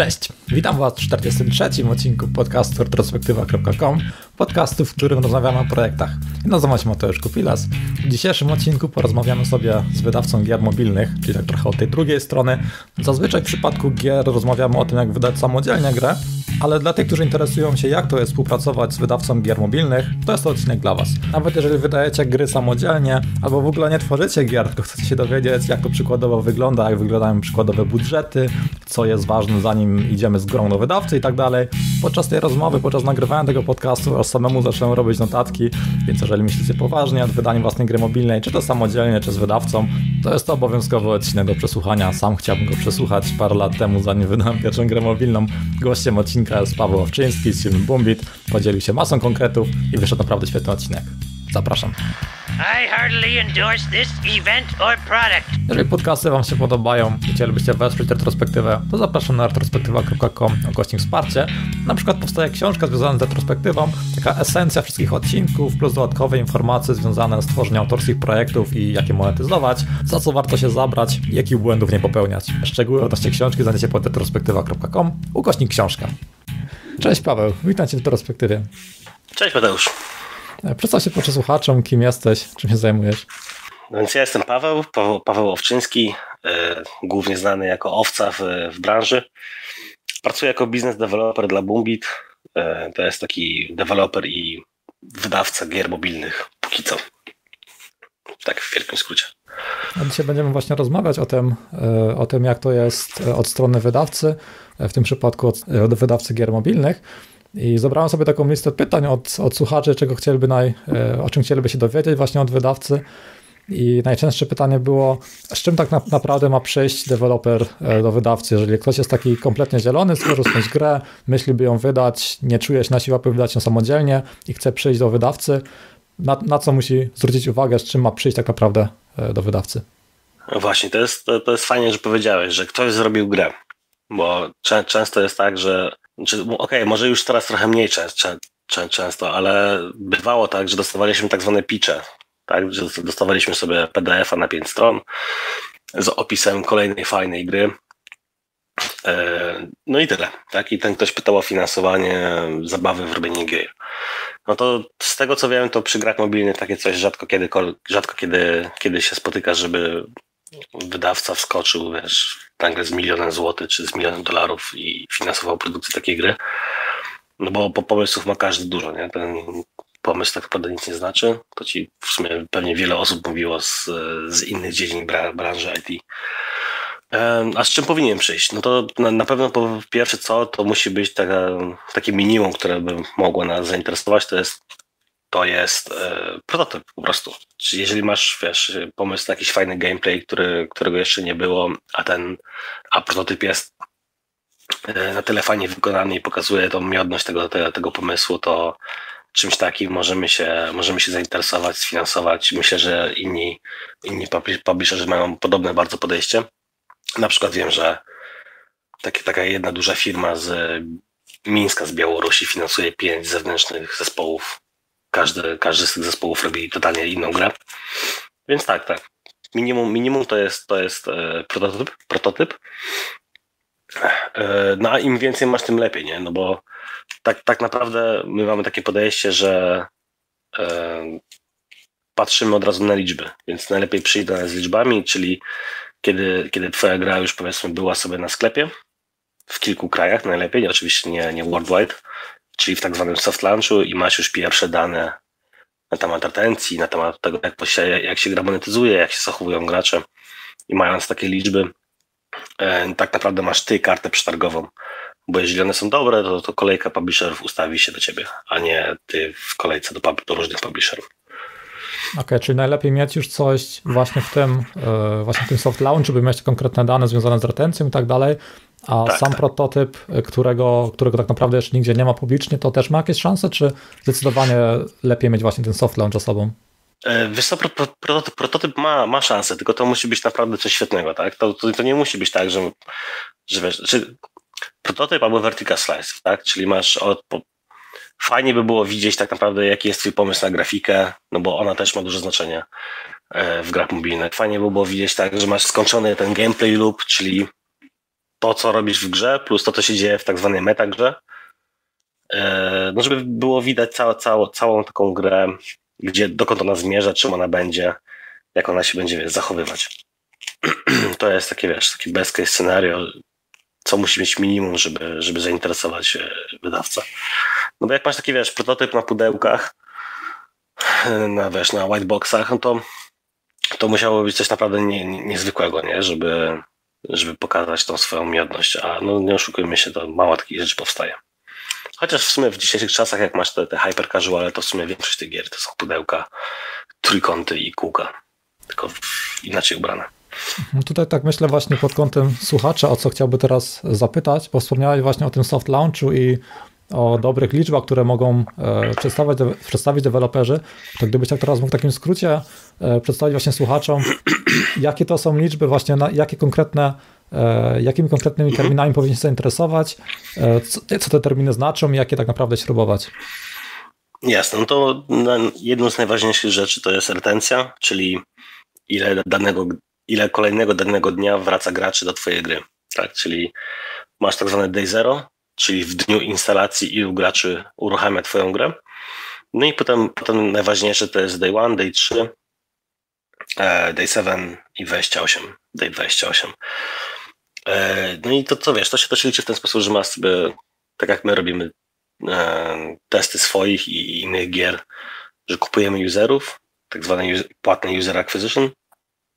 Cześć, witam Was w 43. odcinku podcastu retrospektywa.com, podcastu, w którym rozmawiamy o projektach. Nazywam się Mateusz Kupilas. W dzisiejszym odcinku porozmawiamy sobie z wydawcą gier mobilnych, czyli tak trochę od tej drugiej strony. Zazwyczaj w przypadku gier rozmawiamy o tym, jak wydać samodzielnie grę, ale dla tych, którzy interesują się, jak to jest współpracować z wydawcą gier mobilnych, to jest to odcinek dla Was. Nawet jeżeli wydajecie gry samodzielnie, albo w ogóle nie tworzycie gier, tylko chcecie się dowiedzieć, jak to przykładowo wygląda, jak wyglądają przykładowe budżety, co jest ważne, zanim idziemy z grą do wydawcy i tak dalej. Podczas tej rozmowy, podczas nagrywania tego podcastu, aż samemu zacząłem robić notatki, więc jeżeli myślicie poważnie nad wydaniem własnej gry mobilnej, czy to samodzielnie, czy z wydawcą, to jest to obowiązkowy odcinek do przesłuchania. Sam chciałbym go przesłuchać parę lat temu, zanim wydałem pierwszą grę mobilną. Gościem odcinka jest Paweł Owczyński z filmu Bumbit. Podzielił się masą konkretów i wyszedł naprawdę świetny odcinek. Zapraszam. I heartily endorse this event or product. Jeżeli podcasty Wam się podobają i chcielibyście wesprzeć retrospektywę, to zapraszam na retrospektywa.com gościem wsparcie. Na przykład powstaje książka związana z retrospektywą, taka esencja wszystkich odcinków, plus dodatkowe informacje związane z tworzeniem autorskich projektów i jak je monetyzować, za co warto się zabrać i jakich błędów nie popełniać. Szczegóły odnośnie książki znajdziecie pod retrospektywa.com ukośnik książka. Cześć Paweł, witam Cię w retrospektywie. Cześć Mateusz. E, przedstaw się proszę słuchaczom, kim jesteś, czym się zajmujesz. No więc ja jestem Paweł, Paweł, Paweł Owczyński, e, głównie znany jako owca w, w branży. Pracuję jako biznes developer dla Boombit. E, to jest taki deweloper i wydawca gier mobilnych póki co. Tak w wielkim skrócie. A dzisiaj będziemy właśnie rozmawiać o tym, o tym, jak to jest od strony wydawcy, w tym przypadku od wydawcy gier mobilnych. I zebrałem sobie taką listę pytań od, od słuchaczy, czego chcieliby naj, e, o czym chcieliby się dowiedzieć właśnie od wydawcy. I najczęstsze pytanie było, z czym tak na, naprawdę ma przyjść deweloper e, do wydawcy? Jeżeli ktoś jest taki kompletnie zielony, stworzył jakąś grę, myśli by ją wydać, nie czuje się na siłę, by wydać ją samodzielnie i chce przyjść do wydawcy, na, na co musi zwrócić uwagę, z czym ma przyjść tak naprawdę e, do wydawcy? No właśnie, to jest, to, to jest fajnie, że powiedziałeś, że ktoś zrobił grę, bo często jest tak, że znaczy, Okej, okay, może już teraz trochę mniej często, ale bywało tak, że dostawaliśmy tak zwane pitche, tak, że dostawaliśmy sobie PDF-a na pięć stron z opisem kolejnej fajnej gry. E, no i tyle. Tak? I ten ktoś pytał o finansowanie zabawy w robienie gier. No to z tego co wiem, to przy grach mobilnych takie coś rzadko kiedy, rzadko kiedy, kiedy się spotyka, żeby wydawca wskoczył, wiesz, nagle z milionem złotych czy z milionem dolarów i finansował produkcję takiej gry. No bo po pomysłów ma każdy dużo, nie? Ten pomysł tak naprawdę nic nie znaczy. To ci w sumie pewnie wiele osób mówiło z, z innych dziedzin branży IT. A z czym powinien przyjść? No to na, na pewno po pierwsze co, to musi być taka, takie minimum, które by mogło nas zainteresować, to jest to jest e, prototyp po prostu. Czyli jeżeli masz, wiesz, pomysł na jakiś fajny gameplay, który, którego jeszcze nie było, a ten, a prototyp jest e, na tyle fajnie wykonany i pokazuje tą miodność tego, tego, tego pomysłu, to czymś takim możemy się, możemy się zainteresować, sfinansować. Myślę, że inni, inni publisherzy mają podobne bardzo podejście. Na przykład wiem, że takie, taka jedna duża firma z Mińska, z Białorusi finansuje pięć zewnętrznych zespołów każdy, każdy z tych zespołów robi totalnie inną grę. Więc tak, tak. Minimum, minimum to jest, to jest e, prototyp, prototyp. E, no a im więcej masz, tym lepiej, nie? No bo tak, tak naprawdę my mamy takie podejście, że e, patrzymy od razu na liczby, więc najlepiej przyjść z liczbami, czyli kiedy, kiedy twoja gra już powiedzmy była sobie na sklepie, w kilku krajach najlepiej, oczywiście nie, nie worldwide, czyli w tak zwanym soft launchu i masz już pierwsze dane na temat retencji, na temat tego, jak, się, jak się gra monetyzuje, jak się zachowują gracze i mając takie liczby, e, tak naprawdę masz ty kartę przetargową, bo jeżeli one są dobre, to, to kolejka publisherów ustawi się do ciebie, a nie ty w kolejce do, do różnych publisherów. Okej, okay, czyli najlepiej mieć już coś właśnie w tym, e, właśnie w tym soft launch, żeby mieć konkretne dane związane z retencją i tak dalej, a tak, sam tak. prototyp, którego, którego tak naprawdę jeszcze nigdzie nie ma publicznie, to też ma jakieś szanse, czy zdecydowanie lepiej mieć właśnie ten soft launch za sobą? E, wiesz co, prototyp, prototyp ma, ma szansę, tylko to musi być naprawdę coś świetnego, tak? To, to, to nie musi być tak, że, że wiesz, czy prototyp albo vertical slice, tak? Czyli masz od, po, fajnie by było widzieć tak naprawdę, jaki jest twój pomysł na grafikę, no bo ona też ma duże znaczenie e, w grach mobilnych. Fajnie by było widzieć tak, że masz skończony ten gameplay loop, czyli to, co robisz w grze, plus to, co się dzieje w tak zwanej metagrze. E, no, żeby było widać całą, całą, całą taką grę, gdzie, dokąd ona zmierza, czym ona będzie, jak ona się będzie wiesz, zachowywać. to jest takie, wiesz, taki best case scenario, co musi mieć minimum, żeby, żeby zainteresować wydawcę. No bo jak masz taki, wiesz, prototyp na pudełkach, na, wiesz, na whiteboxach, no to, to musiało być coś naprawdę nie, nie, niezwykłego, nie? Żeby, żeby pokazać tą swoją miodność, a no nie oszukujmy się, to mało takich rzeczy powstaje. Chociaż w sumie w dzisiejszych czasach, jak masz te, te hyper casuale, to w sumie większość tych gier to są pudełka, trójkąty i kółka, tylko inaczej ubrane. No tutaj tak myślę właśnie pod kątem słuchacza, o co chciałby teraz zapytać, bo wspomniałeś właśnie o tym soft launchu i o dobrych liczbach, które mogą e, przedstawiać, przedstawić deweloperzy, to gdybyś tak teraz mógł w takim skrócie e, przedstawić właśnie słuchaczom, jakie to są liczby, właśnie na, jakie konkretne, e, jakimi konkretnymi terminami powinien się zainteresować, co, co te terminy znaczą i jakie tak naprawdę śrubować. Jasne, no to jedną z najważniejszych rzeczy to jest retencja, czyli ile danego, ile kolejnego danego dnia wraca graczy do twojej gry. Tak, czyli masz tak zwane day zero, czyli w dniu instalacji ilu graczy uruchamia Twoją grę. No i potem, potem najważniejsze to jest day 1, day 3, e, day 7 i 28, day 28. E, no i to co wiesz, to się, to się liczy w ten sposób, że masz sobie, tak jak my robimy e, testy swoich i innych gier, że kupujemy userów, tak zwane płatne user acquisition,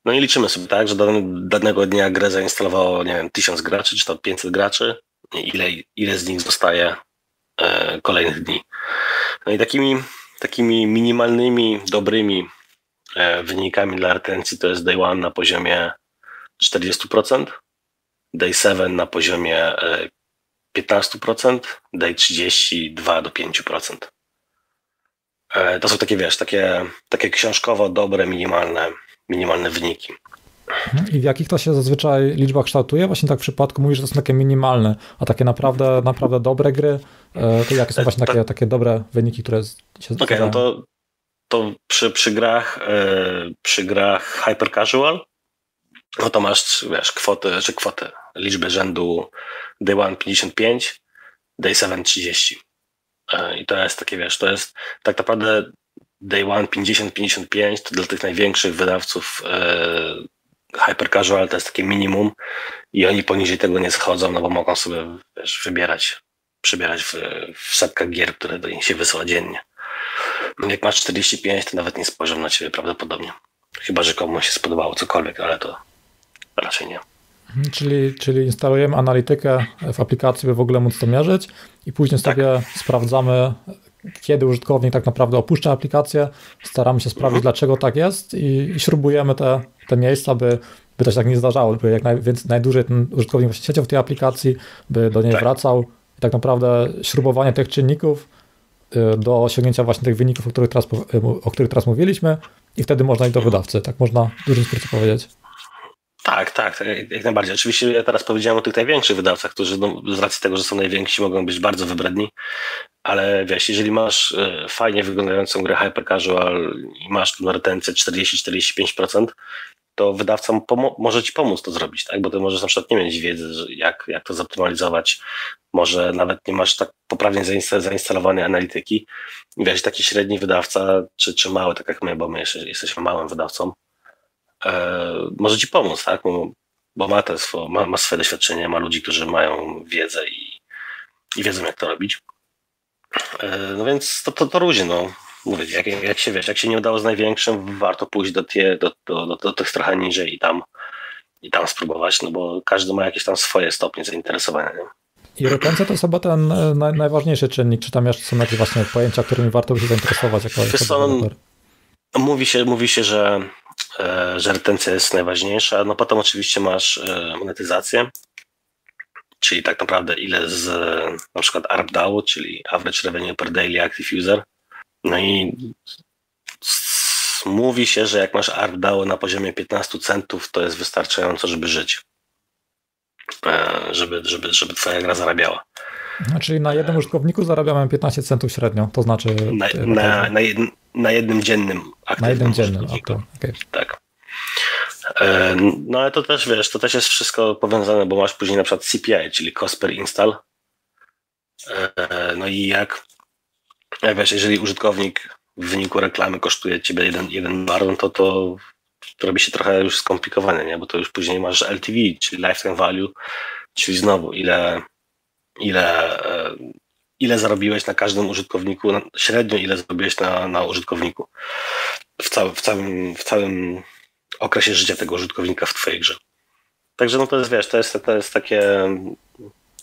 no i liczymy sobie tak, że danego dnia grę zainstalowało, nie wiem, 1000 graczy, czy to 500 graczy, ile, ile z nich zostaje e, kolejnych dni. No i takimi, takimi minimalnymi, dobrymi e, wynikami dla retencji to jest day one na poziomie 40%, day 7 na poziomie 15%, e, day 32 do 5%. To są takie, wiesz, takie, takie książkowo dobre, minimalne, minimalne wyniki. I w jakich to się zazwyczaj liczbach kształtuje? Właśnie tak w przypadku mówisz, że to są takie minimalne, a takie naprawdę, naprawdę dobre gry, e, to jakie są właśnie takie, takie dobre wyniki, które się Okej, okay, no to, to przy, przy grach e, przy grach hyper casual no to masz, wiesz, kwoty, czy kwoty, liczby rzędu day one 55, day 7 30. E, I to jest takie, wiesz, to jest tak naprawdę day one 50-55 to dla tych największych wydawców hyper casual to jest takie minimum i oni poniżej tego nie schodzą, no bo mogą sobie wiesz, wybierać, przybierać w, w setkach gier, które do nich się wysyła dziennie. Jak masz 45, to nawet nie spojrzą na ciebie prawdopodobnie. Chyba, że komuś się spodobało cokolwiek, ale to raczej nie. Mhm, czyli, czyli instalujemy analitykę w aplikacji, by w ogóle móc to mierzyć i później tak. sobie sprawdzamy, kiedy użytkownik tak naprawdę opuszcza aplikację, staramy się sprawdzić, mhm. dlaczego tak jest i, i śrubujemy te te miejsca, by, by to się tak nie zdarzało, by jak naj, więc najdłużej ten użytkownik właśnie siedział w tej aplikacji, by do niej tak. wracał i tak naprawdę śrubowanie tych czynników y, do osiągnięcia właśnie tych wyników, o których teraz, o których teraz mówiliśmy i wtedy można iść do wydawcy, tak można w dużym skrócie powiedzieć. Tak, tak, tak, jak najbardziej. Oczywiście ja teraz powiedziałem o tych największych wydawcach, którzy no, z racji tego, że są najwięksi, mogą być bardzo wybredni, ale wiesz, jeżeli masz y, fajnie wyglądającą grę hyper casual i masz tu retencję 40-45%, to wydawca może ci pomóc to zrobić, tak? Bo ty możesz na przykład nie mieć wiedzy, jak, jak to zoptymalizować, może nawet nie masz tak poprawnie zainstalowanej analityki. Wiesz, taki średni wydawca, czy, czy mały, tak jak my, bo my jeszcze jesteśmy małym wydawcą, e, może ci pomóc, tak? Bo, bo ma, te swo, ma, ma swoje doświadczenie, ma ludzi, którzy mają wiedzę i, i wiedzą, jak to robić. E, no więc to, to, to różnie, no mówię, jak, jak się wiesz, jak się nie udało z największym, warto pójść do, tie, do, do, do, do tych trochę niżej i tam, i tam spróbować, no bo każdy ma jakieś tam swoje stopnie zainteresowania. Nie? I retencja to chyba ten e, naj, najważniejszy czynnik, czy tam jeszcze są jakieś właśnie pojęcia, którymi warto by się zainteresować jako, jako no, mówi się, mówi się, że, e, że retencja jest najważniejsza, no potem oczywiście masz e, monetyzację, czyli tak naprawdę ile z na przykład ARPDAU, czyli Average Revenue per Daily Active User, no i mówi się, że jak masz ARPDAO na poziomie 15 centów, to jest wystarczająco, żeby żyć. E, żeby, żeby, żeby twoja gra zarabiała. No, czyli na jednym użytkowniku zarabiamy 15 centów średnio, to znaczy... Na, na, na, jed, na jednym dziennym aktywnym Na jednym dziennym, okay. Tak. E, no ale to też wiesz, to też jest wszystko powiązane, bo masz później na przykład CPI, czyli cost per install. E, no i jak, jak wiesz, jeżeli użytkownik w wyniku reklamy kosztuje ciebie jeden, jeden baron, to to to robi się trochę już skomplikowane, nie? bo to już później masz LTV, czyli lifetime value, czyli znowu ile, ile, e, ile zarobiłeś na każdym użytkowniku, średnio ile zarobiłeś na, na użytkowniku w, cał, w, całym, w całym okresie życia tego użytkownika w twojej grze. Także no to jest, wiesz, to jest, to jest takie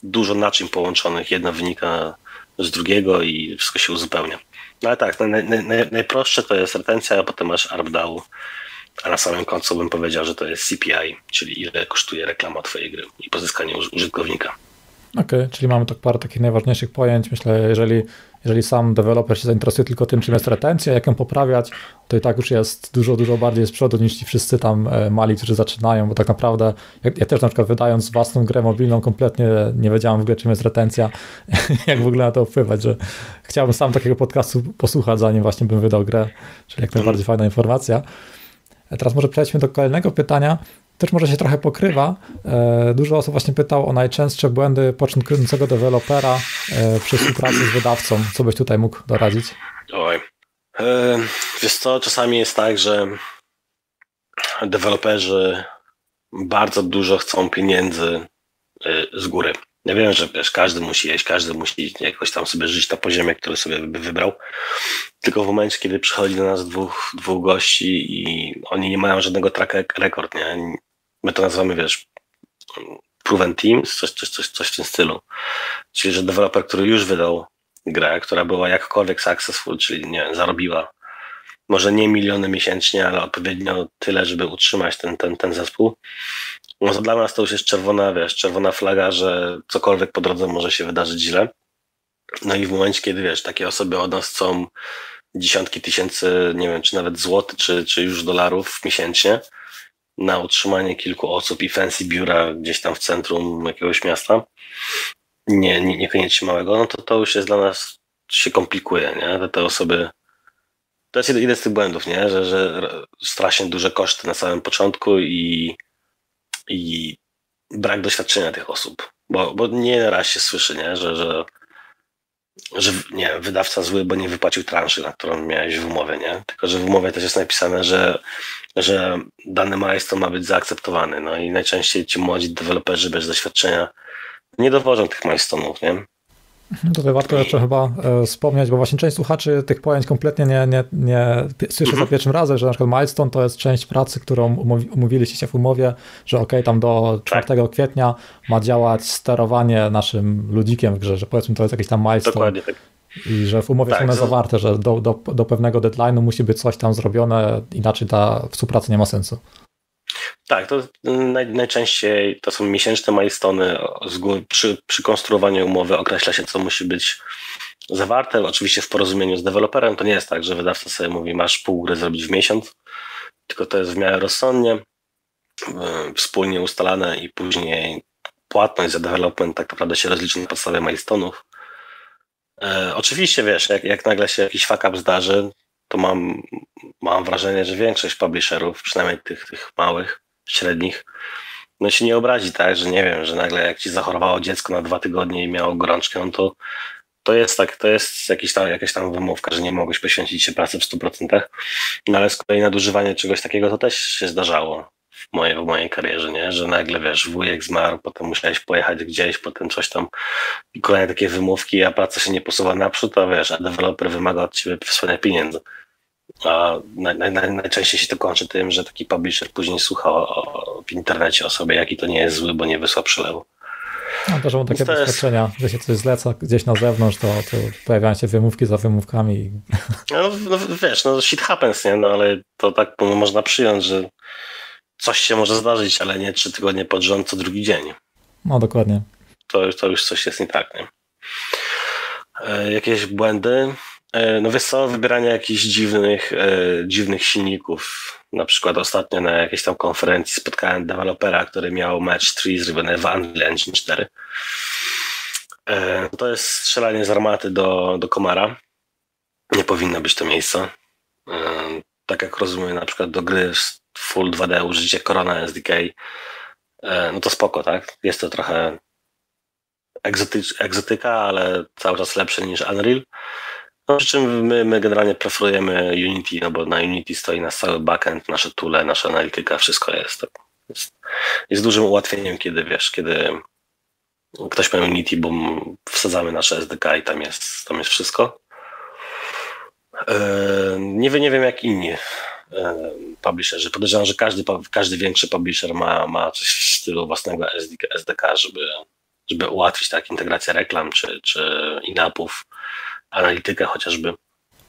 dużo naczyń połączonych, jedno wynika z drugiego i wszystko się uzupełnia. No ale tak, naj, naj, najprostsze to jest retencja, a potem masz ARPDAU, a na samym końcu bym powiedział, że to jest CPI, czyli ile kosztuje reklama twojej gry i pozyskanie użytkownika. Okej, okay, czyli mamy tak parę takich najważniejszych pojęć. Myślę, jeżeli, jeżeli sam deweloper się zainteresuje tylko tym, czym jest retencja, jak ją poprawiać, to i tak już jest dużo, dużo bardziej z przodu niż ci wszyscy tam e, mali, którzy zaczynają, bo tak naprawdę ja, ja też na przykład wydając własną grę mobilną kompletnie nie wiedziałem w ogóle, czym jest retencja, jak w ogóle na to wpływać, że chciałbym sam takiego podcastu posłuchać, zanim właśnie bym wydał grę, czyli jak najbardziej fajna informacja. Teraz może przejdźmy do kolejnego pytania. Też może się trochę pokrywa. E, dużo osób właśnie pytało o najczęstsze błędy początkującego dewelopera e, przy współpracy z wydawcą. Co byś tutaj mógł doradzić? Oj. E, wiesz co, czasami jest tak, że deweloperzy bardzo dużo chcą pieniędzy z góry. Ja wiem, że wiesz, każdy musi jeść, każdy musi jakoś tam sobie żyć na poziomie, który sobie wybrał. Tylko w momencie, kiedy przychodzi do nas dwóch, dwóch gości i oni nie mają żadnego track record, nie? My to nazywamy, wiesz, proven teams, coś, coś, coś, coś w tym stylu. Czyli, że deweloper, który już wydał grę, która była jakkolwiek successful, czyli nie wiem, zarobiła może nie miliony miesięcznie, ale odpowiednio tyle, żeby utrzymać ten, ten, ten zespół, no to dla nas to już jest czerwona, wiesz, czerwona flaga, że cokolwiek po drodze może się wydarzyć źle. No i w momencie, kiedy wiesz, takie osoby od nas chcą dziesiątki tysięcy, nie wiem, czy nawet złotych, czy, czy już dolarów miesięcznie na utrzymanie kilku osób i fancy biura gdzieś tam w centrum jakiegoś miasta, nie, nie, niekoniecznie małego, no to to już jest dla nas, się komplikuje, nie? Te, te osoby, to jest jeden z tych błędów, nie? Że, że strasznie duże koszty na samym początku i i brak doświadczenia tych osób. Bo, bo nie raz się słyszy, nie? Że, że, że nie, wydawca zły, bo nie wypłacił transzy, na którą miałeś w umowie, nie? Tylko, że w umowie też jest napisane, że, że dany milestone ma być zaakceptowany. No i najczęściej ci młodzi deweloperzy bez doświadczenia nie dowożą tych milestone'ów, nie? Mhm, tutaj warto jeszcze chyba e, wspomnieć, bo właśnie część słuchaczy tych pojęć kompletnie nie, nie, nie słyszy za mhm. pierwszym razem, że na przykład milestone to jest część pracy, którą umówiliście się w umowie, że ok, tam do 4 tak. kwietnia ma działać sterowanie naszym ludzikiem w grze, że powiedzmy to jest jakiś tam milestone. Dokładnie tak. I że w umowie tak, są one zawarte, że do, do, do pewnego deadline'u musi być coś tam zrobione, inaczej ta współpraca nie ma sensu. Tak, to naj, najczęściej to są miesięczne milestony. Przy, przy konstruowaniu umowy określa się, co musi być zawarte. Oczywiście w porozumieniu z deweloperem to nie jest tak, że wydawca sobie mówi, masz pół gry zrobić w miesiąc, tylko to jest w miarę rozsądnie, wspólnie ustalane i później płatność za development tak naprawdę się rozliczy na podstawie milestone'ów. E, oczywiście wiesz, jak, jak nagle się jakiś fuck up zdarzy, to mam, mam wrażenie, że większość publisherów, przynajmniej tych, tych małych, średnich, no się nie obrazi, tak, że nie wiem, że nagle jak ci zachorowało dziecko na dwa tygodnie i miało gorączkę, no to to jest tak, to jest jakiś tam, jakaś tam wymówka, że nie mogłeś poświęcić się pracy w 100%, no ale z kolei nadużywanie czegoś takiego to też się zdarzało w mojej, w mojej karierze, nie? że nagle wiesz, wujek zmarł, potem musiałeś pojechać gdzieś, potem coś tam i kolejne takie wymówki, a praca się nie posuwa naprzód, a wiesz, a deweloper wymaga od ciebie wysłania pieniędzy. A naj, naj, najczęściej się to kończy tym, że taki publisher później słucha o, w internecie o sobie, jaki to nie jest zły, bo nie wysłał przelewu. No też mam takie to doświadczenia, jest... że się coś zleca gdzieś na zewnątrz, to, to pojawiają się wymówki za wymówkami. No, no wiesz, no shit happens, nie? No ale to tak można przyjąć, że coś się może zdarzyć, ale nie trzy tygodnie pod rząd co drugi dzień. No dokładnie. To, to już coś jest nie tak, nie? E, jakieś błędy? E, no wiesz co, wybieranie jakichś dziwnych, e, dziwnych silników. Na przykład ostatnio na jakiejś tam konferencji spotkałem dewelopera, który miał Match 3 zrobione w Unreal Engine 4. E, to jest strzelanie z armaty do, do komara. Nie powinno być to miejsce. E, tak jak rozumiem, na przykład do gry full 2D użycie Corona SDK, e, no to spoko, tak? Jest to trochę egzotyka, ale cały czas lepsze niż Unreal. No, przy czym my, my generalnie preferujemy Unity, no bo na Unity stoi nasz cały backend, nasze toole, nasza analityka, wszystko jest. Jest, jest dużym ułatwieniem, kiedy wiesz, kiedy ktoś ma Unity, bo wsadzamy nasze SDK i tam jest, tam jest wszystko. E, nie, wiem, nie wiem jak inni e, publisherzy. Podejrzewam, że każdy, każdy większy publisher ma, ma coś w stylu własnego SDK, żeby, żeby ułatwić tak integrację reklam czy, czy in-appów, analitykę chociażby.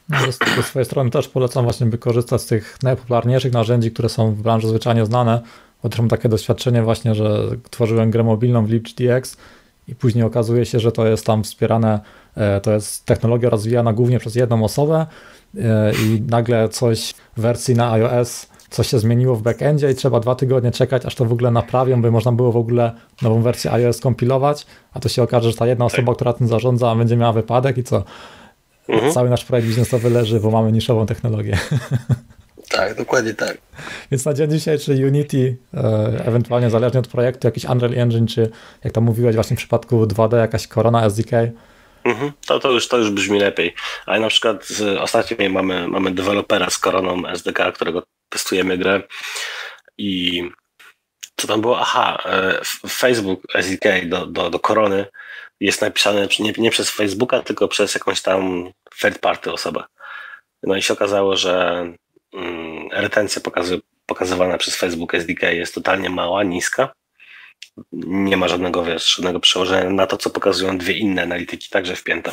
No, ze swojej strony też polecam właśnie wykorzystać z tych najpopularniejszych narzędzi, które są w branży zwyczajnie znane, bo też mam takie doświadczenie właśnie, że tworzyłem grę mobilną w LibGDX i później okazuje się, że to jest tam wspierane, e, to jest technologia rozwijana głównie przez jedną osobę e, i nagle coś w wersji na iOS coś się zmieniło w backendzie i trzeba dwa tygodnie czekać, aż to w ogóle naprawią, by można było w ogóle nową wersję iOS kompilować, a to się okaże, że ta jedna osoba, tak. która tym zarządza, będzie miała wypadek i co? Mhm. Cały nasz projekt biznesowy leży, bo mamy niszową technologię. Tak, dokładnie tak. Więc na dzień dzisiejszy Unity, e, ewentualnie zależnie od projektu, jakiś Unreal Engine, czy jak tam mówiłeś właśnie w przypadku 2D, jakaś Corona SDK. Mhm, to, to, już, to już brzmi lepiej. Ale na przykład ostatnio mamy, mamy dewelopera z Coroną SDK, którego testujemy grę i co tam było? Aha, e, Facebook SDK do, do, do Korony jest napisane nie, nie przez Facebooka, tylko przez jakąś tam third party osobę. No i się okazało, że mm, retencja pokazy, pokazywana przez Facebook SDK jest totalnie mała, niska. Nie ma żadnego, wiesz, żadnego przełożenia na to, co pokazują dwie inne analityki, także wpięte.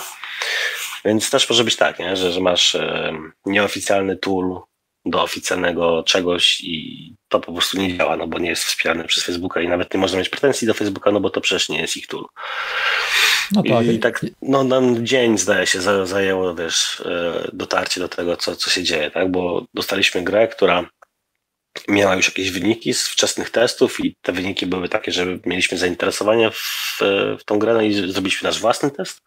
Więc też może być tak, nie? Że, że masz e, nieoficjalny tool do oficjalnego czegoś i to po prostu nie działa, no bo nie jest wspierane przez Facebooka i nawet nie można mieć pretensji do Facebooka, no bo to przecież nie jest ich tool. No tak. I, tak, no nam dzień zdaje się zajęło, wiesz, e, dotarcie do tego, co, co się dzieje, tak, bo dostaliśmy grę, która miała już jakieś wyniki z wczesnych testów i te wyniki były takie, że mieliśmy zainteresowanie w, w tą grę no i zrobiliśmy nasz własny test.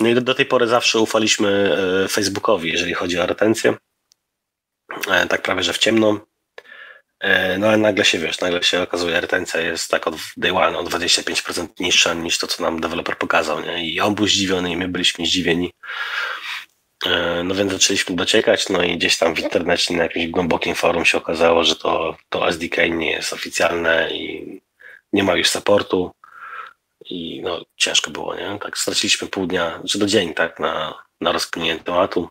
No i do, do tej pory zawsze ufaliśmy e, Facebookowi, jeżeli chodzi o retencję. E, tak prawie, że w ciemno. E, no ale nagle się, wiesz, nagle się okazuje, retencja jest tak od day one o 25% niższa niż to, co nam deweloper pokazał, nie? I on był zdziwiony i my byliśmy zdziwieni. E, no więc zaczęliśmy dociekać, no i gdzieś tam w internecie na jakimś głębokim forum się okazało, że to, to SDK nie jest oficjalne i nie ma już supportu i no ciężko było, nie? Tak straciliśmy pół dnia, czy do dzień, tak, na, na rozkminięcie tematu.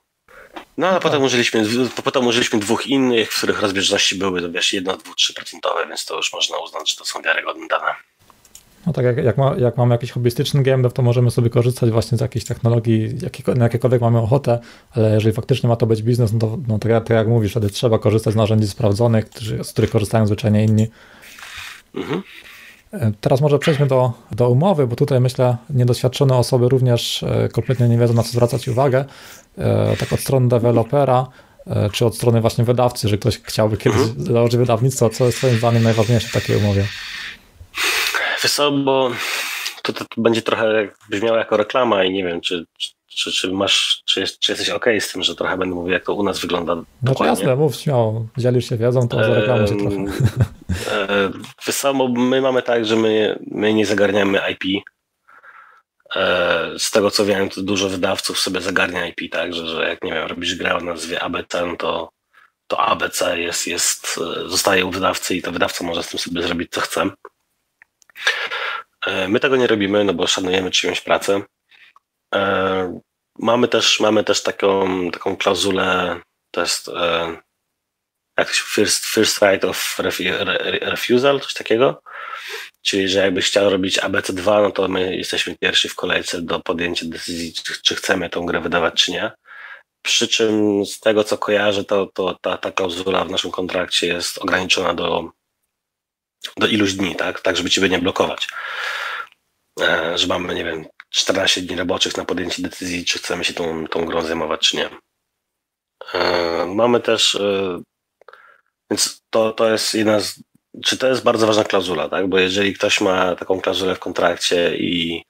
No a potem użyliśmy, potem użyliśmy dwóch innych, w których rozbieżności były to wiesz, 1, 2, 3%, więc to już można uznać, że to są wiarygodne dane. No tak, jak, jak, ma, jak mamy jakiś hobbystyczny game dev, to możemy sobie korzystać właśnie z jakiejś technologii, na jakiekolwiek mamy ochotę, ale jeżeli faktycznie ma to być biznes, no to, no to jak mówisz, wtedy trzeba korzystać z narzędzi sprawdzonych, z których korzystają zwyczajnie inni. Mhm. E, teraz może przejdźmy do, do umowy, bo tutaj myślę, niedoświadczone osoby również e, kompletnie nie wiedzą, na co zwracać uwagę. E, tak od strony dewelopera, czy od strony właśnie wydawcy, że ktoś chciałby kiedyś mhm. założyć wydawnictwo, co jest Twoim zdaniem najważniejsze w takiej umowie? Wiesz bo to, to, będzie trochę brzmiało jako reklama i nie wiem, czy, czy, czy masz, czy, jest, czy jesteś ok z tym, że trochę będę mówił, jak to u nas wygląda No dokładnie. jasne, mów śmiało. Dzielisz się wiedzą, to za reklamę się trochę. E, bo my mamy tak, że my, my nie zagarniamy IP. E, z tego co wiem, to dużo wydawców sobie zagarnia IP, tak, że, że jak nie wiem, robisz grę o nazwie ABC, no to, to ABC jest, jest, zostaje u wydawcy i to wydawca może z tym sobie zrobić co chce. E, my tego nie robimy, no bo szanujemy czyjąś pracę. E, mamy też, mamy też taką, taką klauzulę, to jest jak first, first right of refusal, coś takiego. Czyli, że jakbyś chciał robić ABC2, no to my jesteśmy pierwsi w kolejce do podjęcia decyzji, czy, czy chcemy tą grę wydawać, czy nie. Przy czym z tego, co kojarzę, to, to ta, ta klauzula w naszym kontrakcie jest ograniczona do do iluś dni, tak, tak żeby ciebie nie blokować. E, że mamy, nie wiem, 14 dni roboczych na podjęcie decyzji, czy chcemy się tą, tą grą zajmować, czy nie. E, mamy też, e, więc to, to jest jedna z, czy to jest bardzo ważna klauzula, tak, bo jeżeli ktoś ma taką klauzulę w kontrakcie i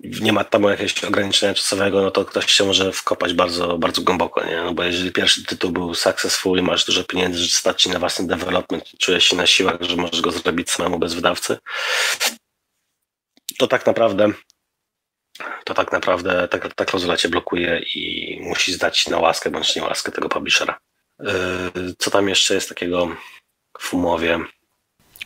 nie ma tam jakiegoś ograniczenia czasowego, no to ktoś się może wkopać bardzo, bardzo głęboko, nie? No bo jeżeli pierwszy tytuł był successful i masz dużo pieniędzy, że stać ci na własny development, czujesz się na siłach, że możesz go zrobić samemu bez wydawcy, to tak naprawdę to tak naprawdę ta, ta klauzula cię blokuje i musi zdać na łaskę bądź nie łaskę tego publishera. Yy, co tam jeszcze jest takiego w umowie?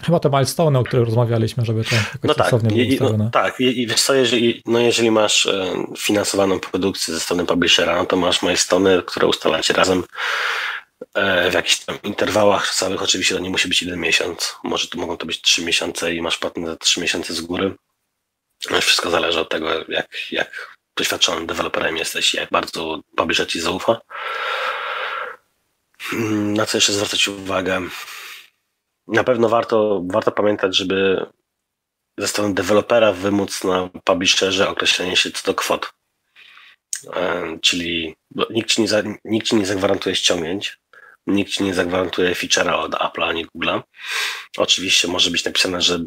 Chyba te milestone, o których rozmawialiśmy, żeby to jakoś no tak, i, no, tak, i wiesz co, jeżeli, no jeżeli masz e, finansowaną produkcję ze strony publishera, no to masz milestone, które ustalacie razem e, w jakichś tam interwałach czasowych, oczywiście to nie musi być jeden miesiąc, może to mogą to być trzy miesiące i masz płatne za trzy miesiące z góry. No wszystko zależy od tego, jak, jak doświadczonym deweloperem jesteś jak bardzo publisher ci zaufa. Mm, na co jeszcze zwracać uwagę? Na pewno warto, warto pamiętać, żeby ze strony dewelopera wymóc na publisherze określenie się co do kwot. E, czyli nikt ci, nie za, nikt ci nie zagwarantuje ściągnięć, nikt ci nie zagwarantuje feature'a od Apple'a ani Google'a. Oczywiście może być napisane, że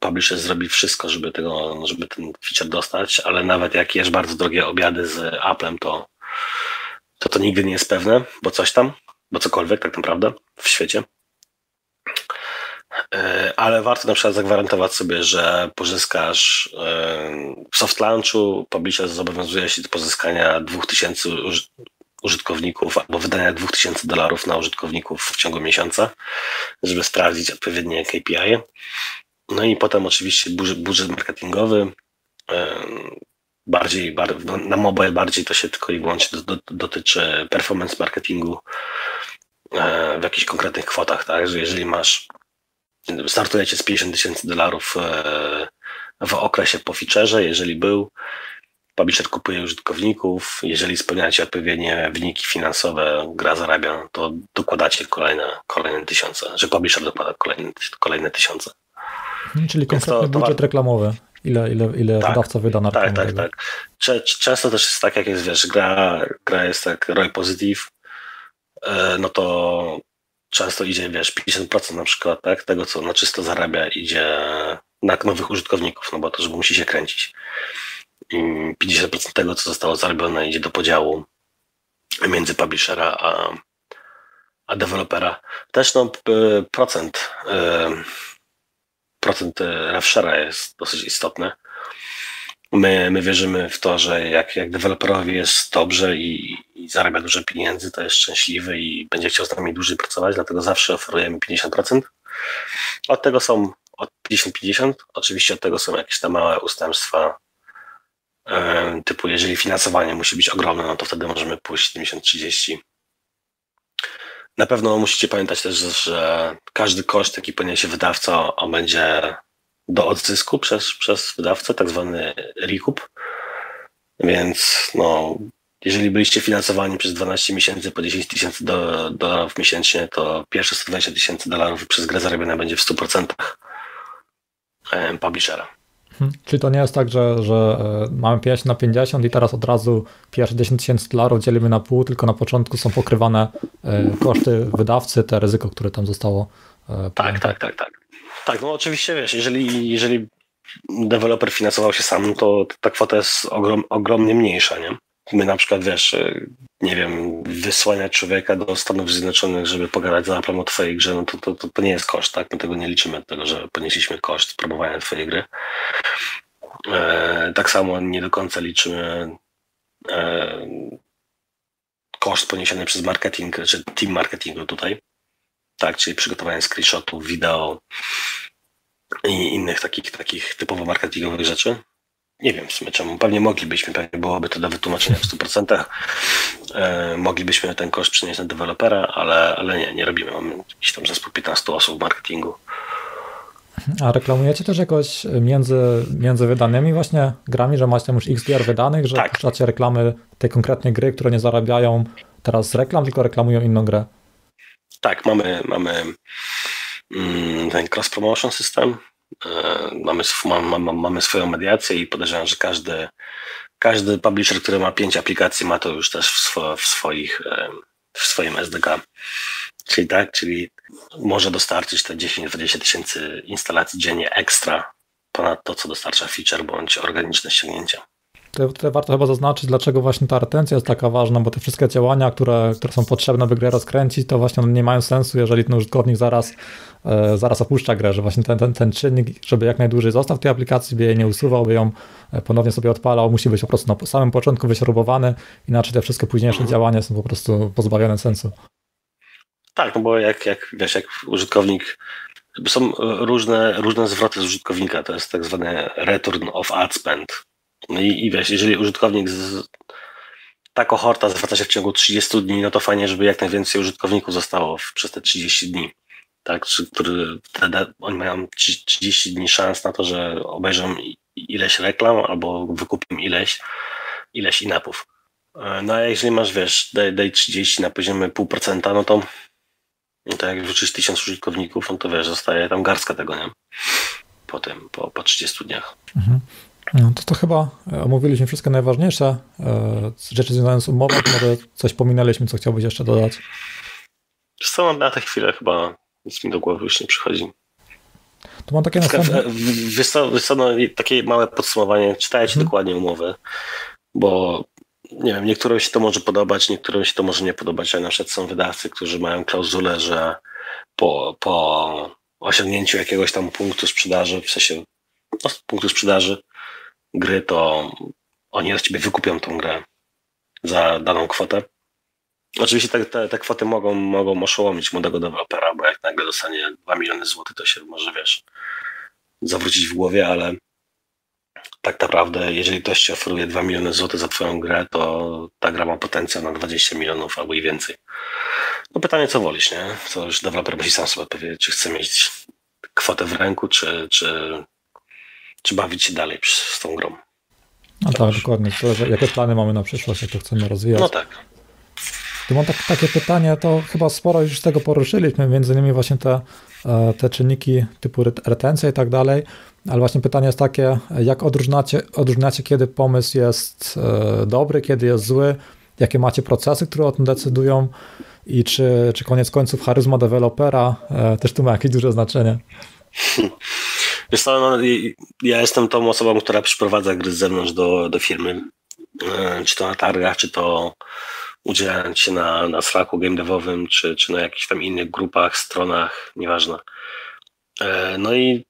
publisher zrobi wszystko, żeby, tego, żeby ten feature dostać, ale nawet jak jesz bardzo drogie obiady z Apple'em, to, to to nigdy nie jest pewne, bo coś tam, bo cokolwiek tak naprawdę w świecie. E, ale warto na przykład zagwarantować sobie, że pozyskasz e, w soft launchu, publisher zobowiązuje się do pozyskania 2000 użytkowników albo wydania 2000 dolarów na użytkowników w ciągu miesiąca, żeby sprawdzić odpowiednie KPI. No i potem oczywiście budżet marketingowy. Bardziej, no, na mobile bardziej to się tylko i wyłącznie dotyczy performance marketingu e, w jakichś konkretnych kwotach, tak, że jeżeli masz, startujecie z 50 tysięcy dolarów e, w okresie po featureze, jeżeli był, publisher kupuje użytkowników, jeżeli spełniacie odpowiednie wyniki finansowe, gra zarabia, to dokładacie kolejne, kolejne tysiące, że publisher dokłada kolejne, kolejne tysiące. Czyli konkretny to, to budżet reklamowy. Ile, ile, ile tak, wydawca wyda na Tak, tak, tak. Często też jest tak, jak jest, wiesz, gra, gra jest tak ROI Positive, e, no to często idzie, wiesz, 50% na przykład, tak, tego, co na czysto zarabia, idzie na nowych użytkowników, no bo to, żeby musi się kręcić. I 50% tego, co zostało zarobione, idzie do podziału między publishera a, a dewelopera. Też no, procent e, procent RevShare'a jest dosyć istotny. My, my wierzymy w to, że jak, jak deweloperowi jest dobrze i, i zarabia dużo pieniędzy, to jest szczęśliwy i będzie chciał z nami dłużej pracować, dlatego zawsze oferujemy 50%. Od tego są od 50-50. Oczywiście od tego są jakieś tam małe ustępstwa, typu jeżeli finansowanie musi być ogromne, no to wtedy możemy pójść 70-30. Na pewno musicie pamiętać też, że każdy koszt, jaki poniesie wydawca, on będzie do odzysku przez, przez wydawcę, tak zwany recoup. Więc no, jeżeli byliście finansowani przez 12 miesięcy po 10 tysięcy do, dolarów miesięcznie, to pierwsze 120 tysięcy dolarów przez grę zarobione będzie w 100% publishera. Hmm. Czyli to nie jest tak, że, że e, mamy 50 na 50 i teraz od razu pierwsze 10 tysięcy dolarów dzielimy na pół, tylko na początku są pokrywane e, koszty wydawcy, te ryzyko, które tam zostało. E, tak, tak, tak, tak. Tak, no oczywiście wiesz, jeżeli, jeżeli deweloper finansował się sam, to ta kwota jest ogrom, ogromnie mniejsza, nie? My na przykład, wiesz, nie wiem, wysłania człowieka do Stanów Zjednoczonych, żeby pogadać za Applem o twojej grze, no to, to, to, to nie jest koszt, tak? My tego nie liczymy, tego, że ponieśliśmy koszt promowania twojej gry. E, tak samo nie do końca liczymy e, koszt poniesiony przez marketing, czy team marketingu tutaj, tak? Czyli przygotowanie screenshotów, wideo i innych takich, takich typowo marketingowych rzeczy nie wiem w sumie czemu. Pewnie moglibyśmy, pewnie byłoby to do wytłumaczenia w 100%. E, moglibyśmy ten koszt przynieść na dewelopera, ale, ale nie, nie robimy. Mamy jakiś tam zespół 15 osób w marketingu. A reklamujecie też jakoś między, między wydanymi właśnie grami, że macie już x gier wydanych, że tak. puszczacie reklamy tej konkretnej gry, które nie zarabiają teraz reklam, tylko reklamują inną grę? Tak, mamy, mamy mm, ten cross-promotion system, E, mamy, mamy, mamy swoją mediację i podejrzewam, że każdy, każdy publisher, który ma pięć aplikacji, ma to już też w, swo, w, swoich, e, w swoim SDK. Czyli tak, czyli może dostarczyć te 10-20 tysięcy instalacji dziennie ekstra ponad to, co dostarcza feature bądź organiczne ściągnięcia. Tutaj warto chyba zaznaczyć, dlaczego właśnie ta retencja jest taka ważna, bo te wszystkie działania, które, które są potrzebne, by grę rozkręcić, to właśnie one nie mają sensu, jeżeli ten użytkownik zaraz, e, zaraz opuszcza grę, że właśnie ten, ten, ten czynnik, żeby jak najdłużej został w tej aplikacji, by jej nie usuwał, by ją e, ponownie sobie odpalał, musi być po prostu na samym początku wyśrubowany, inaczej te wszystkie późniejsze mhm. działania są po prostu pozbawione sensu. Tak, no bo jak, jak wiesz, jak użytkownik są różne, różne zwroty z użytkownika, to jest tak zwany return of ad spend. No i, i wiesz, jeżeli użytkownik z, ta kohorta zwraca się w ciągu 30 dni, no to fajnie, żeby jak najwięcej użytkowników zostało w, przez te 30 dni. Tak, który wtedy oni mają 30 dni szans na to, że obejrzą ileś reklam albo wykupią ileś, ileś inapów. E, no a jeżeli masz, wiesz, daj, daj 30 na poziomie 0,5%, no to, no to jak wrzucisz 1000 użytkowników, no to wiesz, zostaje tam garstka tego, nie? Po tym, po, po 30 dniach. Mhm. No to, to chyba e, omówiliśmy wszystkie najważniejsze e, rzeczy związane z umową. Może coś pominęliśmy, co chciałbyś jeszcze dodać? Co na tę chwilę chyba nic mi do głowy już nie przychodzi. To mam takie następne... Wiesz co, wiesz co no, takie małe podsumowanie. Czytajcie hmm. dokładnie umowy, bo nie wiem, niektórym się to może podobać, niektórym się to może nie podobać, ale na przykład są wydawcy, którzy mają klauzulę, że po, po osiągnięciu jakiegoś tam punktu sprzedaży, w sensie no, punktu sprzedaży, gry, to oni od ciebie wykupią tą grę za daną kwotę. Oczywiście te, te, te kwoty mogą, mogą oszołomić młodego dewelopera, bo jak nagle dostanie 2 miliony złotych, to się może, wiesz, zawrócić w głowie, ale tak naprawdę, jeżeli ktoś ci oferuje 2 miliony złotych za twoją grę, to ta gra ma potencjał na 20 milionów albo i więcej. No pytanie, co wolisz, nie? To już deweloper musi sam sobie powiedzieć, czy chce mieć kwotę w ręku, czy, czy czy bawić się dalej z tą grą. No tak, tak dokładnie. To, jakie plany mamy na przyszłość, jak to chcemy rozwijać. No tak. Tu mam tak, takie pytanie, to chyba sporo już z tego poruszyliśmy, między innymi właśnie te, e, te czynniki typu retencja i tak dalej, ale właśnie pytanie jest takie, jak odróżniacie, odróżniacie kiedy pomysł jest e, dobry, kiedy jest zły, jakie macie procesy, które o tym decydują i czy, czy koniec końców charyzma dewelopera e, też tu ma jakieś duże znaczenie? Wiesz co, no, ja jestem tą osobą, która przyprowadza gry z zewnątrz do, do firmy, e, czy to na targach, czy to udzielając się na, na Slacku game devowym, czy, czy na jakichś tam innych grupach, stronach, nieważne. E, no i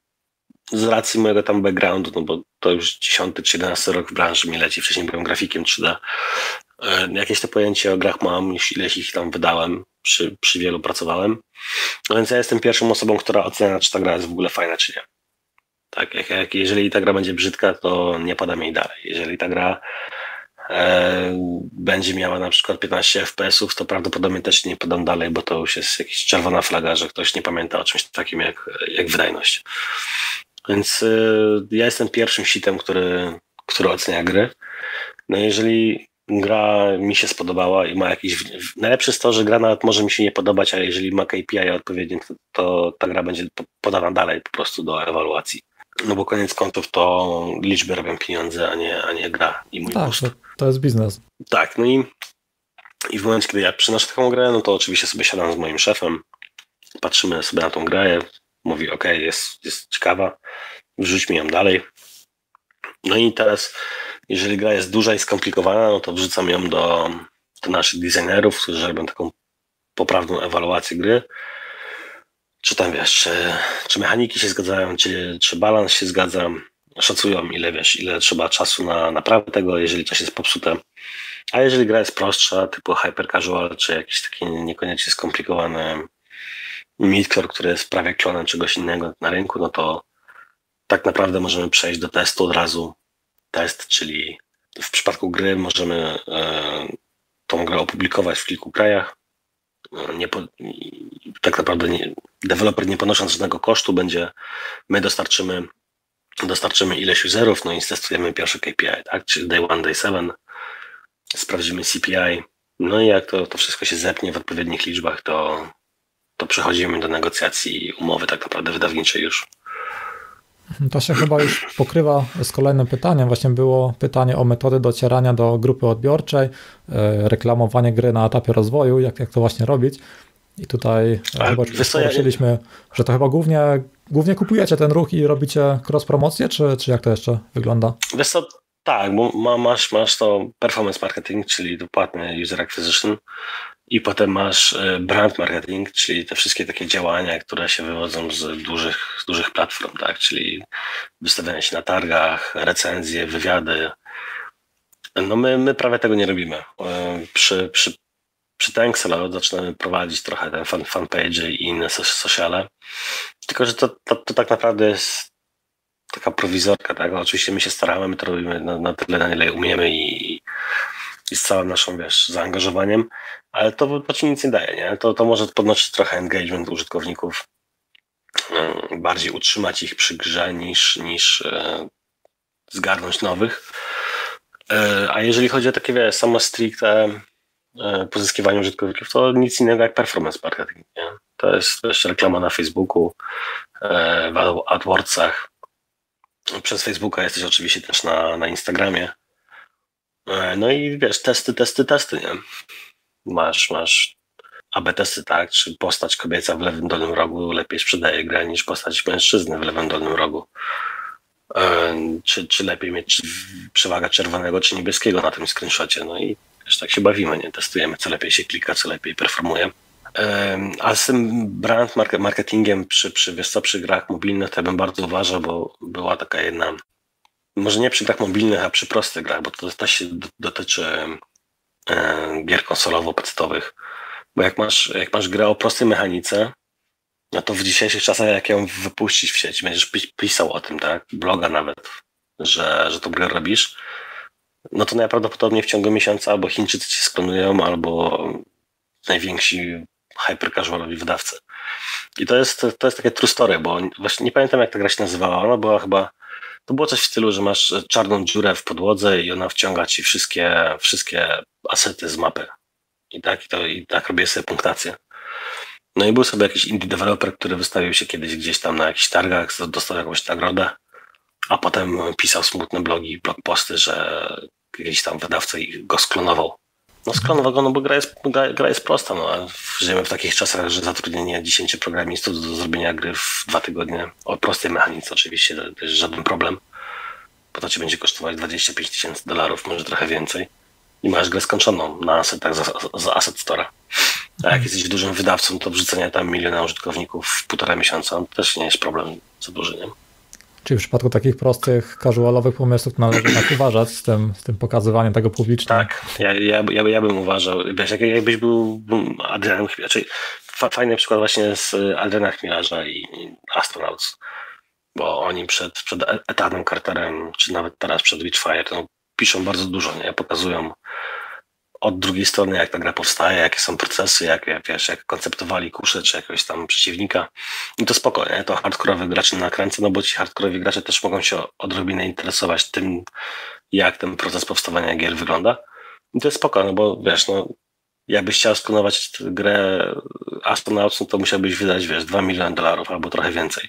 z racji mojego tam backgroundu, no bo to już 10 czy 11 rok w branży mi leci, wcześniej byłem grafikiem 3D. E, jakieś te pojęcie o grach mam, ileś ich tam wydałem, przy, przy wielu pracowałem. No więc ja jestem pierwszą osobą, która ocenia, czy ta gra jest w ogóle fajna, czy nie. Tak, jak, jak, jeżeli ta gra będzie brzydka, to nie podam jej dalej. Jeżeli ta gra e, będzie miała na przykład 15 FPS-ów, to prawdopodobnie też nie podam dalej, bo to już jest jakaś czerwona flaga, że ktoś nie pamięta o czymś takim jak, jak wydajność. Więc e, ja jestem pierwszym sitem, który, który ocenia gry. No jeżeli gra mi się spodobała i ma jakiś. Najlepsze jest to, że gra nawet może mi się nie podobać, ale jeżeli ma KPI odpowiednie, to, to ta gra będzie podana dalej po prostu do ewaluacji. No bo koniec końców to liczby robią pieniądze, a nie, a nie gra i mój tak, To, to jest biznes. Tak, no i, i w momencie, kiedy ja przynoszę taką grę, no to oczywiście sobie siadam z moim szefem, patrzymy sobie na tą grę, mówi ok, jest, jest ciekawa, wrzućmy ją dalej. No i teraz, jeżeli gra jest duża i skomplikowana, no to wrzucam ją do, do naszych designerów, którzy robią taką poprawną ewaluację gry czy tam wiesz, czy, czy mechaniki się zgadzają, czy, czy balans się zgadza, szacują ile wiesz, ile trzeba czasu na naprawę tego, jeżeli coś jest popsute. A jeżeli gra jest prostsza, typu hyper casual, czy jakiś taki niekoniecznie skomplikowany midcore, który jest prawie klonem czegoś innego na rynku, no to tak naprawdę możemy przejść do testu od razu. Test, czyli w przypadku gry możemy e, tą grę opublikować w kilku krajach, nie po, tak naprawdę nie, deweloper nie ponosząc żadnego kosztu będzie, my dostarczymy dostarczymy ileś userów, no i testujemy pierwszy KPI, tak, czyli day one, day seven, sprawdzimy CPI, no i jak to, to wszystko się zepnie w odpowiednich liczbach, to, to przechodzimy do negocjacji umowy tak naprawdę wydawniczej już. To się chyba już pokrywa z kolejnym pytaniem. Właśnie było pytanie o metody docierania do grupy odbiorczej, e, reklamowanie gry na etapie rozwoju, jak, jak to właśnie robić. I tutaj A, chyba poruszyliśmy, że to chyba głównie, głównie kupujecie ten ruch i robicie cross-promocję, czy, czy jak to jeszcze wygląda? Wiesz co, tak, bo masz, masz to performance marketing, czyli dokładnie user acquisition i potem masz e, brand marketing, czyli te wszystkie takie działania, które się wywodzą z dużych, z dużych platform, tak, czyli wystawianie się na targach, recenzje, wywiady. No my, my prawie tego nie robimy. E, przy, przy, przy Tankselo zaczynamy prowadzić trochę ten fan, fanpage i inne sociale, tylko że to, to, to tak naprawdę jest taka prowizorka, tak? Oczywiście my się staramy, my to robimy na, na tyle, na ile umiemy i, i z całym naszym, wiesz, zaangażowaniem, ale to, to ci nic nie daje, nie? To, to może podnosić trochę engagement użytkowników, mm, bardziej utrzymać ich przy grze niż, niż e, zgarnąć nowych. E, a jeżeli chodzi o takie, wiesz, samo stricte e, pozyskiwanie użytkowników, to nic innego jak performance marketing, nie? To jest też reklama na Facebooku, w AdWordsach, przez Facebooka jesteś oczywiście też na, na Instagramie. E, no i wiesz, testy, testy, testy, nie? Masz, masz AB testy, tak? Czy postać kobieca w lewym dolnym rogu lepiej sprzedaje grę niż postać mężczyzny w lewym dolnym rogu? E, czy, czy lepiej mieć przewagę czerwonego czy niebieskiego na tym screenshocie? No i wiesz, tak się bawimy, nie? Testujemy, co lepiej się klika, co lepiej performuje. A z tym brand marketingiem przy, przy, wiesz co, przy grach mobilnych to ja bym bardzo uważał, bo była taka jedna, może nie przy grach mobilnych, a przy prostych grach, bo to też się dotyczy gier konsolowo-pecetowych. Bo jak masz, jak masz grę o prostej mechanice, no to w dzisiejszych czasach, jak ją wypuścić w sieć, będziesz pisał o tym, tak? Bloga nawet, że, że tą grę robisz, no to najprawdopodobniej w ciągu miesiąca albo Chińczycy cię sklonują, albo najwięksi hyper-casualowi wydawcy. I to jest, to jest takie true story, bo właśnie nie pamiętam jak ta gra się nazywała. Ona była chyba, to było coś w stylu, że masz czarną dziurę w podłodze i ona wciąga ci wszystkie, wszystkie asety z mapy. I tak, i, to, i tak robię sobie punktację. No i był sobie jakiś indie developer, który wystawił się kiedyś gdzieś tam na jakichś targach, dostał jakąś nagrodę, a potem pisał smutne blogi, blog posty, że jakiś tam wydawca go sklonował. No sklan wagonu, bo gra jest, gra, gra jest prosta. No, żyjemy w takich czasach, że zatrudnienie 10 programistów do, zrobienia gry w dwa tygodnie o prostej mechanice oczywiście to jest żaden problem, bo to ci będzie kosztować 25 tysięcy dolarów, może trochę więcej i masz grę skończoną na asetach za, za Asset Store. A jak jesteś dużym wydawcą, to wrzucenie tam miliona użytkowników w półtora miesiąca też nie jest problem za duży, nie? Czyli w przypadku takich prostych, casualowych pomysłów należy jednak uważać z tym, z tym pokazywaniem tego publicznie. Tak, ja, ja, ja, ja bym uważał, wiesz, jak, jakbyś był Adrianem Chmielarza, fajny przykład właśnie z Adriana Chmielarza i Astronauts, bo oni przed, przed etatem Carterem, czy nawet teraz przed Witchfire, no, piszą bardzo dużo, nie? pokazują od drugiej strony, jak ta gra powstaje, jakie są procesy, jak, jak, wiesz, jak konceptowali kusze, czy jakiegoś tam przeciwnika. I to spoko, nie? To hardkorowych graczy nakręca, no bo ci hardkorowi gracze też mogą się odrobinę interesować tym, jak ten proces powstawania gier wygląda. I to jest spoko, no bo wiesz, no jakbyś chciał sklonować grę Astronauts, no to musiałbyś wydać, wiesz, 2 miliony dolarów albo trochę więcej.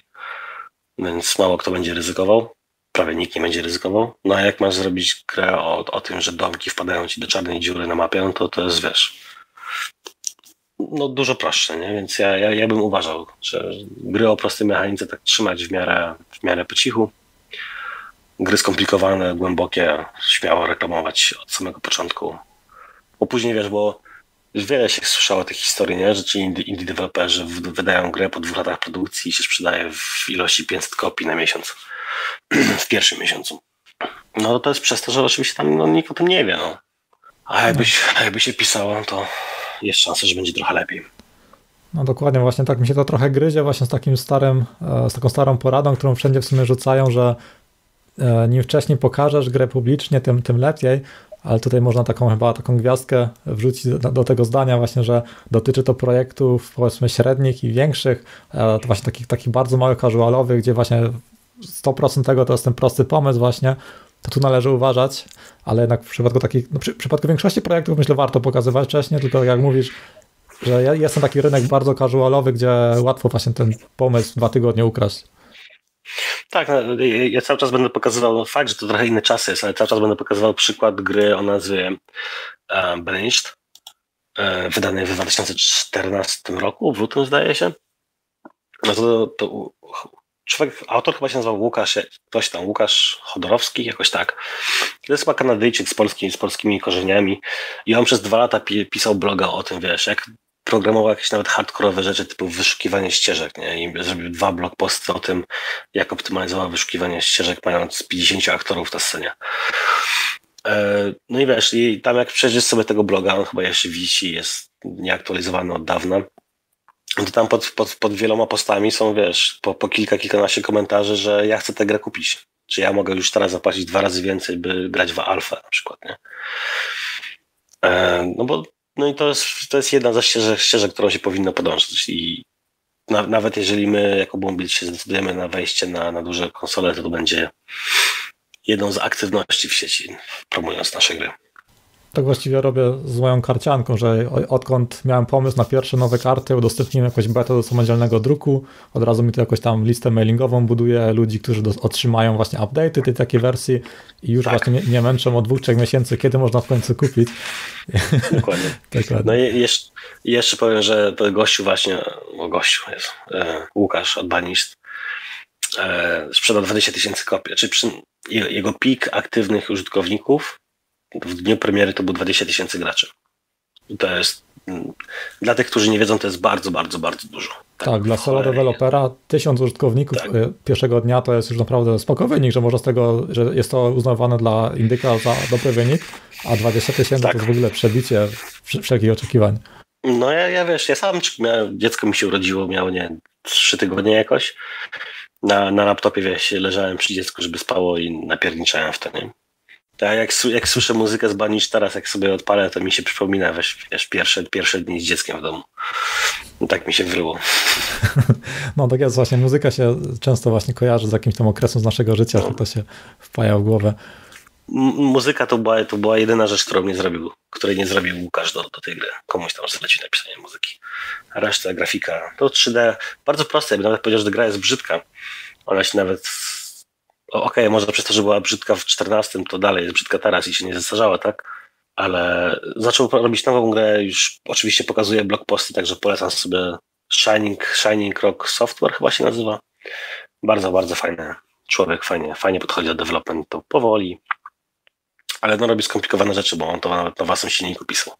Więc mało kto będzie ryzykował prawie nikt nie będzie ryzykował. No a jak masz zrobić grę o, o tym, że domki wpadają ci do czarnej dziury na mapie, no to to jest, wiesz, no dużo prostsze, nie? Więc ja, ja, ja bym uważał, że gry o prostej mechanice tak trzymać w miarę, w miarę po cichu. Gry skomplikowane, głębokie, śmiało reklamować od samego początku. Bo później, wiesz, bo wiele się słyszało tych historii, nie? że ci indie, indie deweloperzy wydają grę po dwóch latach produkcji i się sprzedaje w ilości 500 kopii na miesiąc w pierwszym miesiącu. No to jest przez to, że oczywiście tam no, nikt o tym nie wie. No. A jakbyś, jakby się pisało, to jest szansa, że będzie trochę lepiej. No dokładnie, właśnie tak mi się to trochę gryzie właśnie z takim starym, e, z taką starą poradą, którą wszędzie w sumie rzucają, że e, im wcześniej pokażesz grę publicznie, tym, tym lepiej, ale tutaj można taką chyba taką gwiazdkę wrzucić do, do, tego zdania właśnie, że dotyczy to projektów powiedzmy średnich i większych, e, to właśnie takich, takich bardzo małych casualowych, gdzie właśnie 100% tego to jest ten prosty pomysł właśnie, to tu należy uważać, ale jednak w przypadku takich, no przy, w przypadku większości projektów myślę warto pokazywać wcześniej, tylko jak mówisz, że jest ten taki rynek bardzo casualowy, gdzie łatwo właśnie ten pomysł dwa tygodnie ukraść. Tak, no, ja cały czas będę pokazywał, no, fakt, że to trochę inny czas jest, ale cały czas będę pokazywał przykład gry o nazwie um, Banished, e, wydany w 2014 roku, w lutym zdaje się. No to, to człowiek, autor chyba się nazywał Łukasz, ktoś tam, Łukasz Chodorowski, jakoś tak. To jest chyba Kanadyjczyk z, polski, z polskimi korzeniami i on przez dwa lata pisał bloga o tym, wiesz, jak programował jakieś nawet hardkorowe rzeczy typu wyszukiwanie ścieżek, nie? I zrobił dwa blog posty o tym, jak optymalizował wyszukiwanie ścieżek, mając 50 aktorów na scenie. E, no i wiesz, i tam jak przejrzysz sobie tego bloga, on chyba jeszcze wisi, jest nieaktualizowany od dawna, to tam pod, pod, pod wieloma postami są, wiesz, po, po kilka, kilkanaście komentarzy, że ja chcę tę grę kupić. Czy ja mogę już teraz zapłacić dwa razy więcej, by grać w alfę na przykład, nie? E, no bo no i to jest, to jest jedna ze ścieżek, ścieżek którą się powinno podążać i na, nawet jeżeli my jako Bumble się zdecydujemy na wejście na, na duże konsole, to to będzie jedną z aktywności w sieci, promując nasze gry tak właściwie robię z moją karcianką, że odkąd miałem pomysł na pierwsze nowe karty, udostępniłem jakąś betę do samodzielnego druku, od razu mi to jakoś tam listę mailingową buduje ludzi, którzy do, otrzymają właśnie update'y tej takiej wersji i już tak. właśnie nie, nie męczą od dwóch, trzech miesięcy, kiedy można w końcu kupić. Dokładnie. Dokładnie. No i jeszcze, jeszcze powiem, że gościu właśnie, o gościu jest, e, Łukasz od Banist, e, sprzedał 20 tysięcy kopii, czy przy, jego pik aktywnych użytkowników w dniu premiery to było 20 tysięcy graczy. I to jest mm, dla tych, którzy nie wiedzą, to jest bardzo, bardzo, bardzo dużo. Tak, tak dla solo dewelopera tysiąc użytkowników tak. Y, pierwszego dnia to jest już naprawdę spoko wynik, że może z tego, że jest to uznawane dla indyka za dobry wynik, a 20 tysięcy tak. to jest w ogóle przebicie wszelkich oczekiwań. No ja, ja wiesz, ja sam miałem, dziecko mi się urodziło, miało nie trzy tygodnie jakoś. Na, na laptopie wiesz, leżałem przy dziecku, żeby spało i napierniczałem w to, nie? Tak, jak, jak słyszę muzykę z Banisz teraz, jak sobie odpalę, to mi się przypomina wiesz, wiesz, pierwsze, pierwsze dni z dzieckiem w domu. No, tak mi się wryło. No tak jest właśnie, muzyka się często właśnie kojarzy z jakimś tam okresem z naszego życia, no. że to się wpaja w głowę. M muzyka to była, to była jedyna rzecz, którą nie zrobił, której nie zrobił Łukasz do, do tej gry. Komuś tam zlecił napisanie muzyki. A reszta, grafika, to 3D, bardzo proste, ja bym nawet powiedział, że gra jest brzydka. Ona się nawet okej, okay, może przez to, że była brzydka w 14, to dalej jest brzydka teraz i się nie zestarzała, tak? Ale zaczął robić nową grę, już oczywiście pokazuje blogposty, także polecam sobie Shining, Shining Rock Software chyba się nazywa. Bardzo, bardzo fajny człowiek, fajnie, fajnie podchodzi do developmentu powoli, ale no robi skomplikowane rzeczy, bo on to nawet na własnym silniku pisał.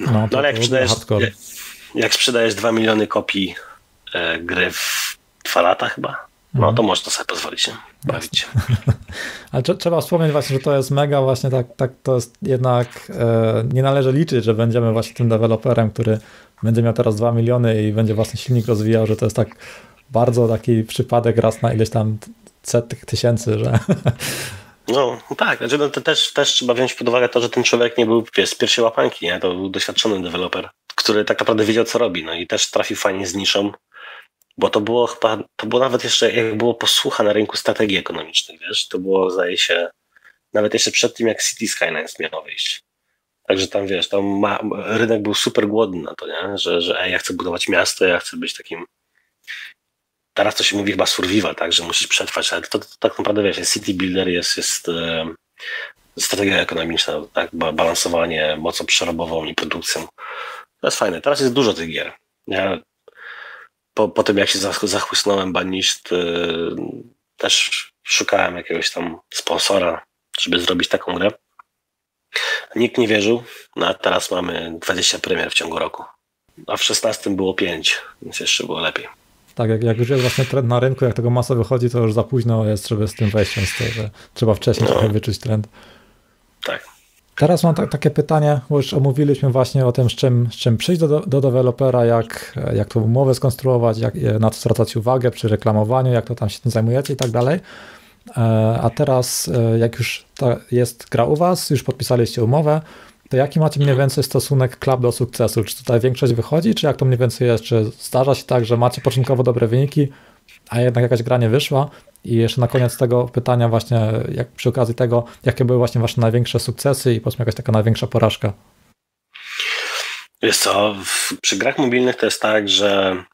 No, no, no ale jak sprzedajesz, jak, jak sprzedajesz 2 miliony kopii e, gry w 2 lata chyba, no mhm. to można sobie pozwolić się bawić. Ale trzeba wspomnieć właśnie, że to jest mega właśnie tak, tak to jest jednak e, nie należy liczyć, że będziemy właśnie tym deweloperem, który będzie miał teraz 2 miliony i będzie własny silnik rozwijał, że to jest tak bardzo taki przypadek raz na ileś tam setek tysięcy, że No tak, znaczy, no, to też, też trzeba wziąć pod uwagę to, że ten człowiek nie był wiesz, z pierwszej łapanki, nie? to był doświadczony deweloper, który tak naprawdę wiedział co robi, no i też trafił fajnie z niszą, bo to było chyba, to było nawet jeszcze, jak było posłucha na rynku strategii ekonomicznych, wiesz, to było, zdaje się, nawet jeszcze przed tym, jak City Skylines miało wyjść. Także tam, wiesz, tam ma, rynek był super głodny na to, nie? Że, że ej, ja chcę budować miasto, ja chcę być takim teraz to się mówi chyba survival, tak, że musisz przetrwać, ale to, to, to tak naprawdę, wiesz, city builder jest, jest e, strategia ekonomiczna, tak, balansowanie mocą przerobową i produkcją. To jest fajne. Teraz jest dużo tych gier. Ja po, po tym, jak się zachłysnąłem Baniszt, yy, też szukałem jakiegoś tam sponsora, żeby zrobić taką grę. Nikt nie wierzył, no a teraz mamy 20 premier w ciągu roku. A w 16 było 5, więc jeszcze było lepiej. Tak, jak, jak już jest właśnie trend na rynku, jak tego masa wychodzi, to już za późno jest, żeby z tym wejść, więc to, że trzeba wcześniej no. trochę wyczuć trend. Tak. Teraz mam takie pytanie, bo już omówiliśmy właśnie o tym, z czym, z czym przyjść do, do dewelopera, jak, jak tą umowę skonstruować, jak, na co zwracać uwagę przy reklamowaniu, jak to tam się tym zajmujecie i tak dalej. E, a teraz, e, jak już jest gra u Was, już podpisaliście umowę, to jaki macie mniej więcej stosunek klub do sukcesu? Czy tutaj większość wychodzi, czy jak to mniej więcej jest? Czy zdarza się tak, że macie początkowo dobre wyniki, a jednak jakaś gra nie wyszła i jeszcze na koniec tego pytania właśnie, jak przy okazji tego, jakie były właśnie wasze największe sukcesy i powiedzmy jakaś taka największa porażka? Wiesz co, w, przy grach mobilnych to jest tak, że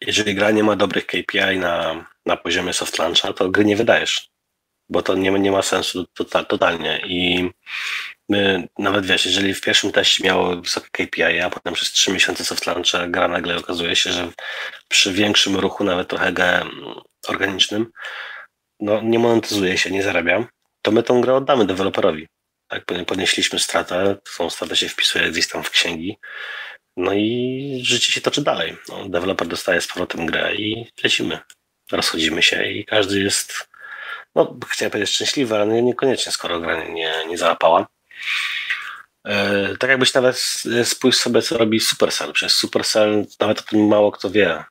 jeżeli gra nie ma dobrych KPI na, na poziomie soft launcha, to gry nie wydajesz, bo to nie, nie ma sensu to, totalnie i nawet wiesz, jeżeli w pierwszym teście miało wysokie KPI, a potem przez 3 miesiące soft launcha gra nagle okazuje się, że przy większym ruchu, nawet trochę organicznym, no nie monetyzuje się, nie zarabia, to my tą grę oddamy deweloperowi. Tak, podnieśliśmy stratę, tą stratę się wpisuje gdzieś tam w księgi, no i życie się toczy dalej. No, deweloper dostaje z powrotem grę i lecimy. Rozchodzimy się i każdy jest, no chciałem powiedzieć szczęśliwy, ale niekoniecznie, skoro gra nie, nie załapała. E, tak jakbyś nawet spójrz sobie, co robi Supercell. Przecież Supercell nawet o tym mało kto wie.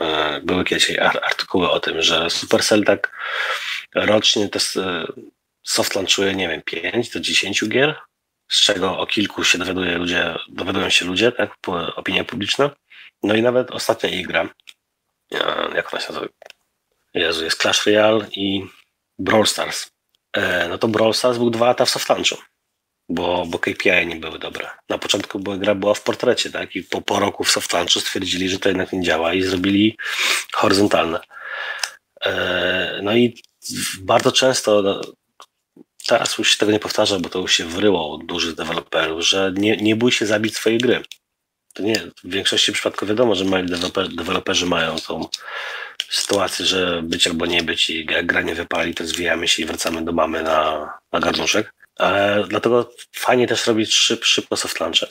E, były kiedyś artykuły o tym, że Supercell tak rocznie to e, soft launchuje, nie wiem, 5 do 10 gier, z czego o kilku się dowiaduje ludzie, dowiadują się ludzie, tak, opinia publiczna. No i nawet ostatnia ich gra, jak ona się nazywa? Jezu, jest Clash Royale i Brawl Stars. No to Brawl Stars był dwa lata w soft launchu bo, bo KPI nie były dobre. Na początku była, gra była w portrecie, tak? I po, po roku w soft stwierdzili, że to jednak nie działa i zrobili horyzontalne. E, no i bardzo często, no, teraz już się tego nie powtarza, bo to już się wryło od dużych deweloperów, że nie, nie bój się zabić swojej gry. To nie, w większości przypadków wiadomo, że mali deweloperzy, deweloperzy mają tą sytuację, że być albo nie być i jak gra nie wypali, to zwijamy się i wracamy do mamy na, na garnuszek. E, dlatego fajnie też robić szyb, szybko soft launche,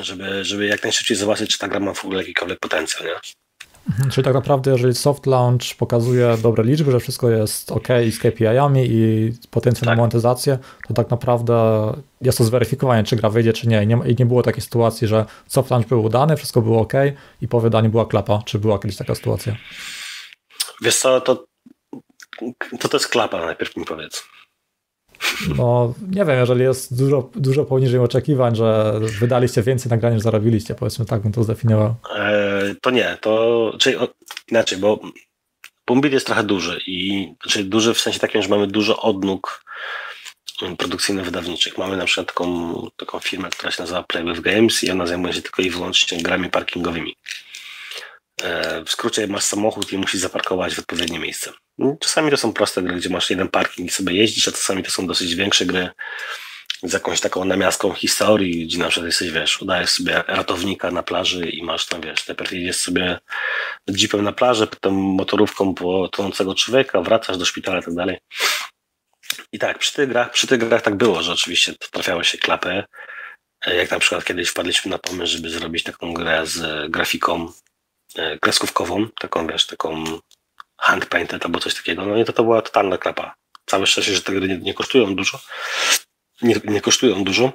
żeby, żeby jak najszybciej zobaczyć, czy ta gra ma w ogóle jakikolwiek potencjał. Nie? Mhm, czyli tak naprawdę, jeżeli soft launch pokazuje dobre liczby, że wszystko jest ok z KPI-ami i potencjał tak. na monetyzację, to tak naprawdę jest to zweryfikowanie, czy gra wyjdzie, czy nie. I, nie. I nie było takiej sytuacji, że soft launch był udany, wszystko było ok i po wydaniu była klapa. Czy była kiedyś taka sytuacja? Wiesz co, to, to, to jest klapa, najpierw mi powiedz. No, nie wiem, jeżeli jest dużo, dużo poniżej oczekiwań, że wydaliście więcej nagrań niż zarobiliście, powiedzmy, tak bym to zdefiniował. E, to nie, to czyli o, inaczej, bo Bumbit jest trochę duży i znaczy duży w sensie takim, że mamy dużo odnóg produkcyjno-wydawniczych. Mamy na przykład taką, taką firmę, która się nazywa Play with Games i ona zajmuje się tylko i wyłącznie grami parkingowymi. E, w skrócie masz samochód i musisz zaparkować w odpowiednie miejsce. No, czasami to są proste gry, gdzie masz jeden parking i sobie jeździsz, a czasami to są dosyć większe gry z jakąś taką namiastką historii, gdzie na przykład jesteś, wiesz, udajesz sobie ratownika na plaży i masz tam, wiesz, najpierw jedziesz sobie jeepem na plażę, potem motorówką po tonącego człowieka, wracasz do szpitala i tak dalej. I tak, przy tych grach, przy tych grach tak było, że oczywiście trafiały się klapy, jak na przykład kiedyś wpadliśmy na pomysł, żeby zrobić taką grę z grafiką E, kreskówkową, taką wiesz, taką hand painted albo coś takiego, no i to, to była totalna klapa. Całe szczęście, że te gry nie, nie kosztują dużo, nie, nie kosztują dużo,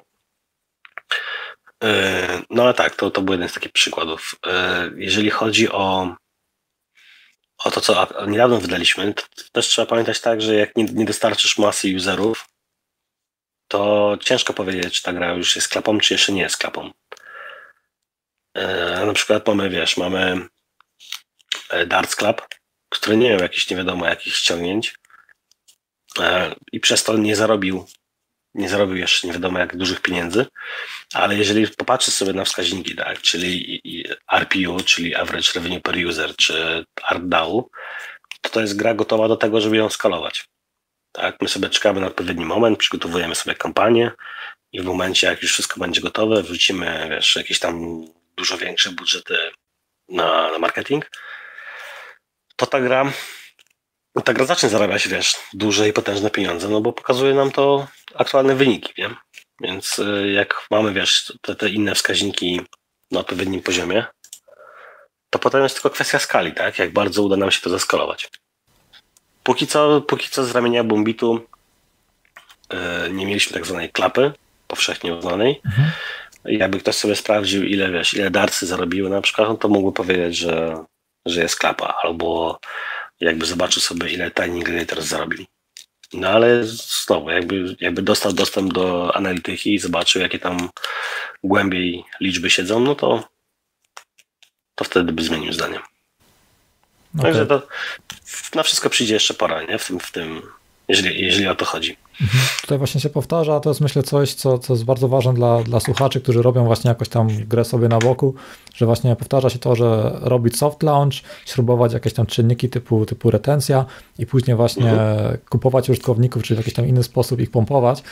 e, no ale tak, to, to był jeden z takich przykładów. E, jeżeli chodzi o, o to, co niedawno wydaliśmy, to też trzeba pamiętać tak, że jak nie, nie dostarczysz masy userów, to ciężko powiedzieć, czy ta gra już jest klapą, czy jeszcze nie jest klapą. E, na przykład mamy, wiesz, mamy Darts Club, miał jakichś nie wiadomo jakich ściągnięć e, i przez to nie zarobił nie zarobił jeszcze nie wiadomo jak dużych pieniędzy, ale jeżeli popatrzysz sobie na wskaźniki, tak, czyli RPU, czyli Average Revenue Per User, czy ARPDAU, to to jest gra gotowa do tego, żeby ją skalować. Tak, my sobie czekamy na odpowiedni moment, przygotowujemy sobie kampanię i w momencie, jak już wszystko będzie gotowe, wrzucimy, wiesz, jakieś tam dużo większe budżety na, na marketing, to ta gra, ta gra zacznie zarabiać, wiesz, duże i potężne pieniądze, no bo pokazuje nam to aktualne wyniki, nie? Więc y, jak mamy, wiesz, te, te inne wskaźniki na odpowiednim poziomie, to potem jest tylko kwestia skali, tak? Jak bardzo uda nam się to zaskalować. Póki co, póki co z ramienia Bombitu yy, nie mieliśmy tak zwanej klapy, powszechnie uznanej. Mhm jakby ktoś sobie sprawdził, ile wiesz, ile darcy zarobiły na przykład, no to mógłby powiedzieć, że, że jest klapa, albo jakby zobaczył sobie, ile Tiny Gladiators zarobili. No ale znowu, jakby, jakby dostał dostęp do analityki i zobaczył, jakie tam głębiej liczby siedzą, no to, to wtedy by zmienił zdanie. Okay. Także to na wszystko przyjdzie jeszcze pora, nie? W tym, w tym jeżeli, jeżeli o to chodzi. Mhm. Tutaj właśnie się powtarza, to jest myślę coś, co, co jest bardzo ważne dla, dla słuchaczy, którzy robią właśnie jakoś tam grę sobie na boku, że właśnie powtarza się to, że robić soft launch, śrubować jakieś tam czynniki typu, typu retencja i później właśnie mhm. kupować użytkowników, czy w jakiś tam inny sposób ich pompować.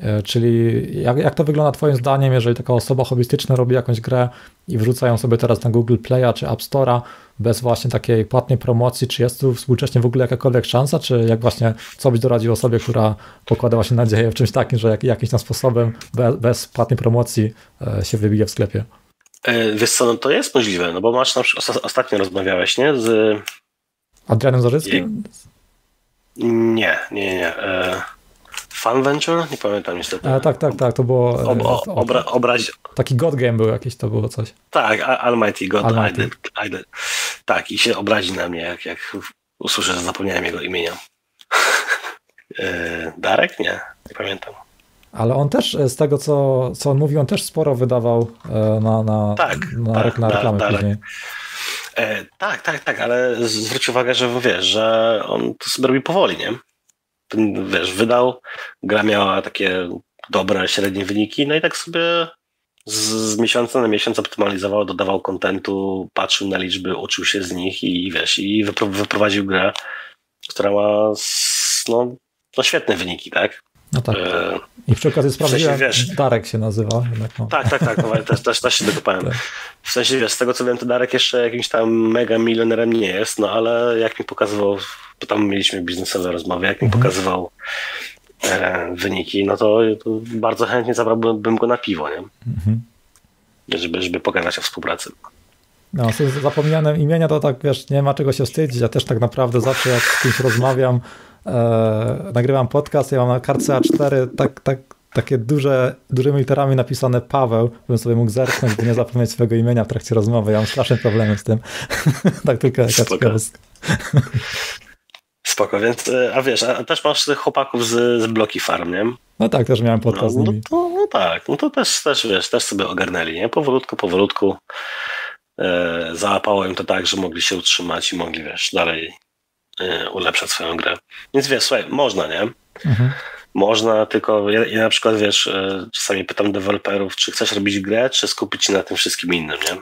E, czyli jak, jak to wygląda Twoim zdaniem, jeżeli taka osoba hobbystyczna robi jakąś grę i wrzuca ją sobie teraz na Google Play'a czy App Store'a bez właśnie takiej płatnej promocji, czy jest tu współcześnie w ogóle jakakolwiek szansa, czy jak właśnie, co byś doradził osobie, która pokłada właśnie nadzieję w czymś takim, że jak, jakimś tam sposobem bez, bez płatnej promocji e, się wybije w sklepie? E, wiesz co, no to jest możliwe, no bo masz na przykład, ostatnio rozmawiałeś, nie, z... Adrianem Zarzyckim? Nie, nie, nie. E... Fun Venture? Nie pamiętam niestety. A, tak, tak, tak, to było... Ob, o, obra, obraz... Taki God Game był jakiś, to było coś. Tak, Almighty God Almighty. Idol, Idol. Tak, i się obrazi na mnie, jak, jak usłyszę, że zapomniałem jego imienia. E, Darek? Nie, nie pamiętam. Ale on też, z tego co, co on mówił, on też sporo wydawał e, na, na, tak, na, tak, na reklamę później. E, tak, tak, tak, ale zwróć uwagę, że wiesz, że on to sobie robi powoli, nie? Wiesz, wydał, gra miała takie dobre, średnie wyniki, no i tak sobie z, z miesiąca na miesiąc optymalizował, dodawał kontentu, patrzył na liczby, uczył się z nich i wiesz, i wyprowadził grę, która ma no, no świetne wyniki, tak? No tak. E, I przy okazji sprawdziłem, w sensie, wiesz, Darek się nazywa. Jednak no. Tak, tak, tak, no, też, też, też się dokopałem. Tak. W sensie, wiesz, z tego co wiem, to Darek jeszcze jakimś tam mega milionerem nie jest, no ale jak mi pokazywał bo tam mieliśmy biznesowe rozmowy, jak mi mhm. pokazywał e, wyniki, no to, to, bardzo chętnie zabrałbym go na piwo, nie? Mhm. Żeby, żeby pogadać o współpracy. No, z zapomnianym imienia to tak, wiesz, nie ma czego się wstydzić. Ja też tak naprawdę zawsze jak z kimś rozmawiam, e, nagrywam podcast, ja mam na kartce A4 tak, tak, takie duże, dużymi literami napisane Paweł, bym sobie mógł zerknąć, by nie zapomnieć swojego imienia w trakcie rozmowy. Ja mam straszne problemy z tym. tak tylko jaka ciekawostka. Spoko, więc, e, a wiesz, a też masz tych chłopaków z, z Bloki Farm, nie? No tak, też miałem podcast no, z nimi. No, no, tak, no to też, też, wiesz, też sobie ogarnęli, nie? Powolutku, powolutku e, załapało im to tak, że mogli się utrzymać i mogli, wiesz, dalej e, ulepszać swoją grę. Więc wiesz, słuchaj, można, nie? Mhm. Można, tylko ja, ja, na przykład, wiesz, e, czasami pytam deweloperów, czy chcesz robić grę, czy skupić się na tym wszystkim innym, nie?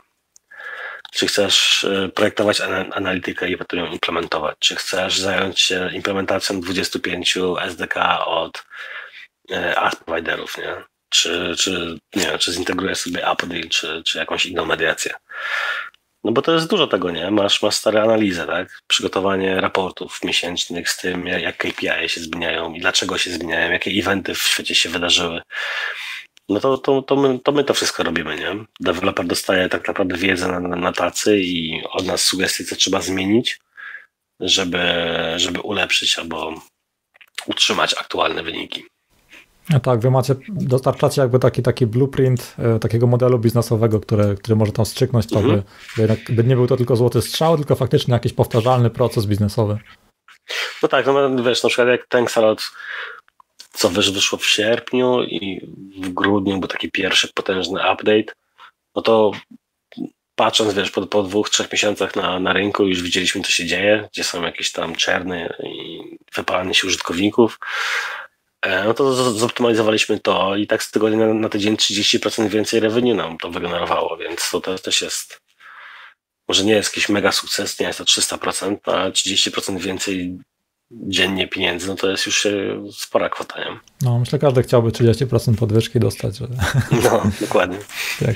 Czy chcesz e, projektować analitykę i potem ją implementować? Czy chcesz zająć się implementacją 25 SDK od e, ad providerów, nie? Czy, czy, nie czy zintegrujesz sobie AppDeal, czy, czy jakąś inną mediację? No bo to jest dużo tego, nie? Masz, masz stare analizę, tak? Przygotowanie raportów miesięcznych z tym, jak KPI się zmieniają i dlaczego się zmieniają, jakie eventy w świecie się wydarzyły no to, to, to, my, to my to wszystko robimy, nie? Deweloper dostaje tak naprawdę wiedzę na, na tacy i od nas sugestie, co trzeba zmienić, żeby, żeby ulepszyć albo utrzymać aktualne wyniki. No tak, wy macie, dostarczacie jakby taki, taki blueprint e, takiego modelu biznesowego, który, który może tam strzyknąć to, mhm. by, by, nie był to tylko złoty strzał, tylko faktycznie jakiś powtarzalny proces biznesowy. No tak, no wiesz, na przykład jak Tanksalot co wiesz, wyszło w sierpniu i w grudniu był taki pierwszy potężny update, no to patrząc, wiesz, po, po dwóch, trzech miesiącach na, na rynku już widzieliśmy, co się dzieje, gdzie są jakieś tam czerny i wypalanie się użytkowników, e, no to zoptymalizowaliśmy to i tak z tygodnia na, na tydzień 30% więcej revenue nam to wygenerowało, więc to też jest może nie jest jakiś mega sukces, nie jest to 300%, a 30% więcej dziennie pieniędzy, no to jest już spora kwota, nie? No, myślę, że każdy chciałby 30% podwyżki dostać. Że... No, dokładnie. tak.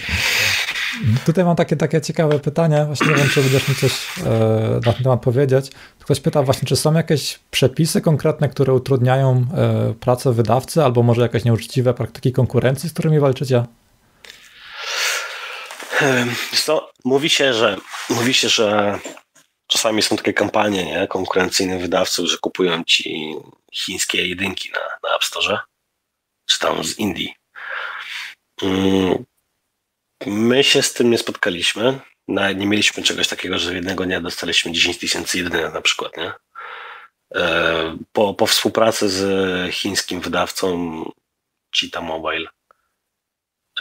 Tutaj mam takie, takie ciekawe pytanie, właśnie nie wiem, czy będziesz mi coś e, na ten temat powiedzieć. Ktoś pyta właśnie, czy są jakieś przepisy konkretne, które utrudniają e, pracę wydawcy, albo może jakieś nieuczciwe praktyki konkurencji, z którymi walczycie? Co, mówi się, że mówi się, że czasami są takie kampanie nie, konkurencyjnych wydawców, że kupują ci chińskie jedynki na, na App Store, czy tam z Indii. Mm, my się z tym nie spotkaliśmy. Nie mieliśmy czegoś takiego, że jednego dnia dostaliśmy 10 tysięcy jedynek na przykład. Nie? E, po, po współpracy z chińskim wydawcą Cheetah Mobile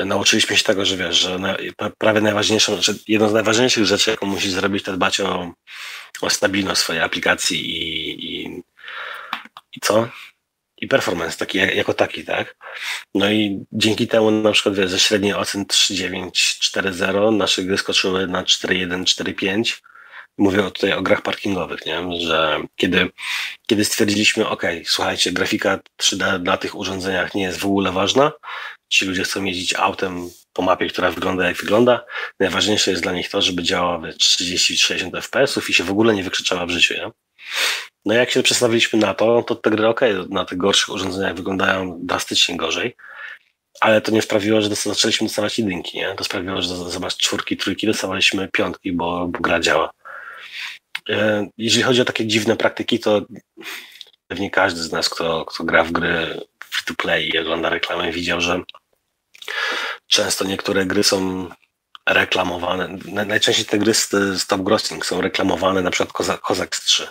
nauczyliśmy się tego, że wiesz, że na, prawie najważniejszą, znaczy jedną z najważniejszych rzeczy, jaką musisz zrobić, to dbać o, o stabilność swojej aplikacji i, i, i co? I performance taki, jako taki, tak? No i dzięki temu na przykład wiesz, ze średniej ocen 3.9, 4.0 nasze gry skoczyły na 4.1, 4.5, Mówię tutaj o grach parkingowych, nie? że kiedy, kiedy stwierdziliśmy, ok, słuchajcie, grafika 3D na tych urządzeniach nie jest w ogóle ważna, ci ludzie chcą jeździć autem po mapie, która wygląda jak wygląda, najważniejsze jest dla nich to, żeby działała 30-60 fps i się w ogóle nie wykrzyczała w życiu. Nie? No jak się przestawiliśmy na to, to te gry ok, na tych gorszych urządzeniach wyglądają drastycznie gorzej, ale to nie sprawiło, że zaczęliśmy dostawać jedynki, nie? To sprawiło, że zamiast czwórki, trójki dostawaliśmy piątki, bo, bo gra działa. E, jeżeli chodzi o takie dziwne praktyki, to pewnie każdy z nas, kto, kto gra w gry free to play i ogląda reklamy, widział, że często niektóre gry są reklamowane. Najczęściej te gry z, z Top Grossing są reklamowane, na przykład Kozak 3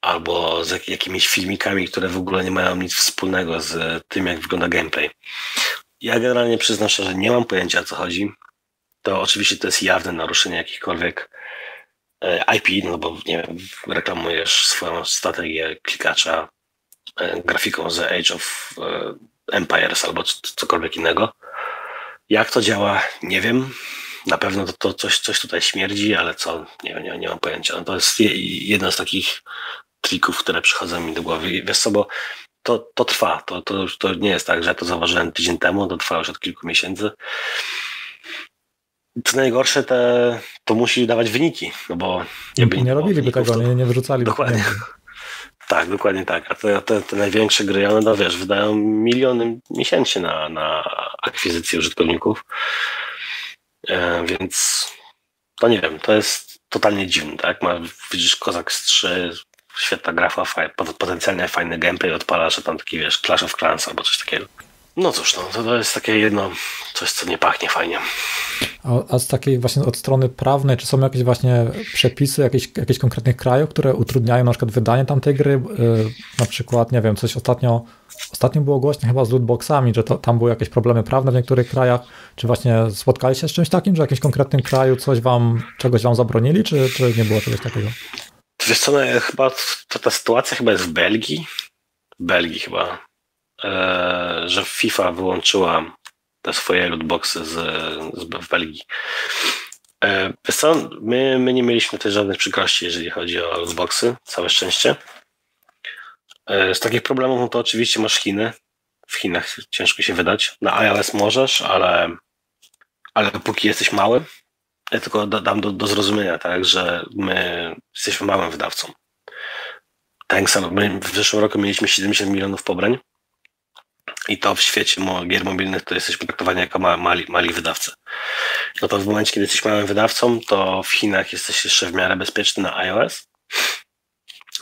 albo z jakimiś filmikami, które w ogóle nie mają nic wspólnego z tym, jak wygląda gameplay. Ja generalnie przyznam że nie mam pojęcia o co chodzi. To oczywiście to jest jawne naruszenie jakichkolwiek e, IP, no bo nie wiem, reklamujesz swoją strategię klikacza e, grafiką z Age of e, Empires albo cokolwiek innego. Jak to działa, nie wiem. Na pewno to, to coś, coś tutaj śmierdzi, ale co, nie, nie, nie mam pojęcia. No to jest jedna z takich trików, które przychodzą mi do głowy. Wiesz co, bo to, to trwa. To, to, to nie jest tak, że ja to zauważyłem tydzień temu, to trwa już od kilku miesięcy. Co najgorsze, te, to musi dawać wyniki, no bo nie, nie robiliby tego, to... nie, nie wyrzucali. Dokładnie. Tak, dokładnie tak. A te, te, te największe gry, one no wiesz, wydają miliony miesięcznie na, na akwizycję użytkowników. E, więc to nie wiem, to jest totalnie dziwne, tak? Ma, widzisz Kozak z 3, świetna grafa, faj, potencjalnie fajny gameplay odpala, że tam taki wiesz, Clash of Clans albo coś takiego. No cóż, no, to, jest takie jedno, coś co nie pachnie fajnie. A, a, z takiej właśnie od strony prawnej, czy są jakieś właśnie przepisy jakieś, jakichś konkretnych krajów, które utrudniają na przykład wydanie tamtej gry? Yy, na przykład, nie wiem, coś ostatnio, ostatnio było głośno chyba z lootboxami, że to, tam były jakieś problemy prawne w niektórych krajach. Czy właśnie spotkali się z czymś takim, że w jakimś konkretnym kraju coś wam, czegoś wam zabronili, czy, czy nie było czegoś takiego? Wiesz co, no, chyba to ta sytuacja chyba jest w Belgii. Belgii chyba. E, że FIFA wyłączyła te swoje lootboxy z, z, Belgii. E, my, my nie mieliśmy też żadnych przykrości, jeżeli chodzi o lootboxy. Całe szczęście. E, z takich problemów no to oczywiście masz Chiny. W Chinach ciężko się wydać. Na iOS możesz, ale, ale póki jesteś mały, ja tylko dam do, do zrozumienia, tak, że my jesteśmy małym wydawcą. Tak samo, w zeszłym roku mieliśmy 70 milionów pobrań i to w świecie gier mobilnych to jesteśmy traktowani jako mali, mali wydawcy. No to w momencie, kiedy jesteś małym wydawcą, to w Chinach jesteś jeszcze w miarę bezpieczny na iOS,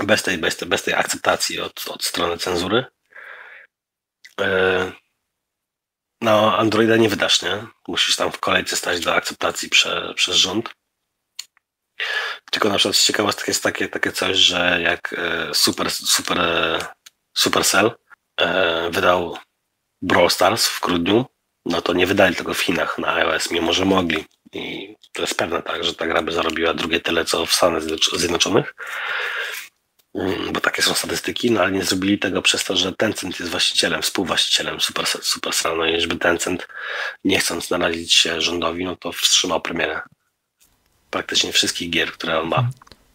bez tej, bez tej, bez tej akceptacji od, od strony cenzury. Yy, no, Androida nie wydasz, nie? Musisz tam w kolejce stać do akceptacji prze, przez rząd. Tylko na przykład z jest takie, takie coś, że jak e, Super, Super, Supercell e, wydał Brawl Stars w grudniu, no to nie wydali tego w Chinach na iOS, mimo że mogli. I to jest pewne tak, że ta gra by zarobiła drugie tyle, co w Stanach Zjednoczonych. Mm, bo takie są statystyki, no ale nie zrobili tego przez to, że Tencent jest właścicielem, współwłaścicielem Supercell, Supercell no i żeby Tencent, nie chcąc narazić się rządowi, no to wstrzymał premierę praktycznie wszystkich gier, które on ma. Mhm.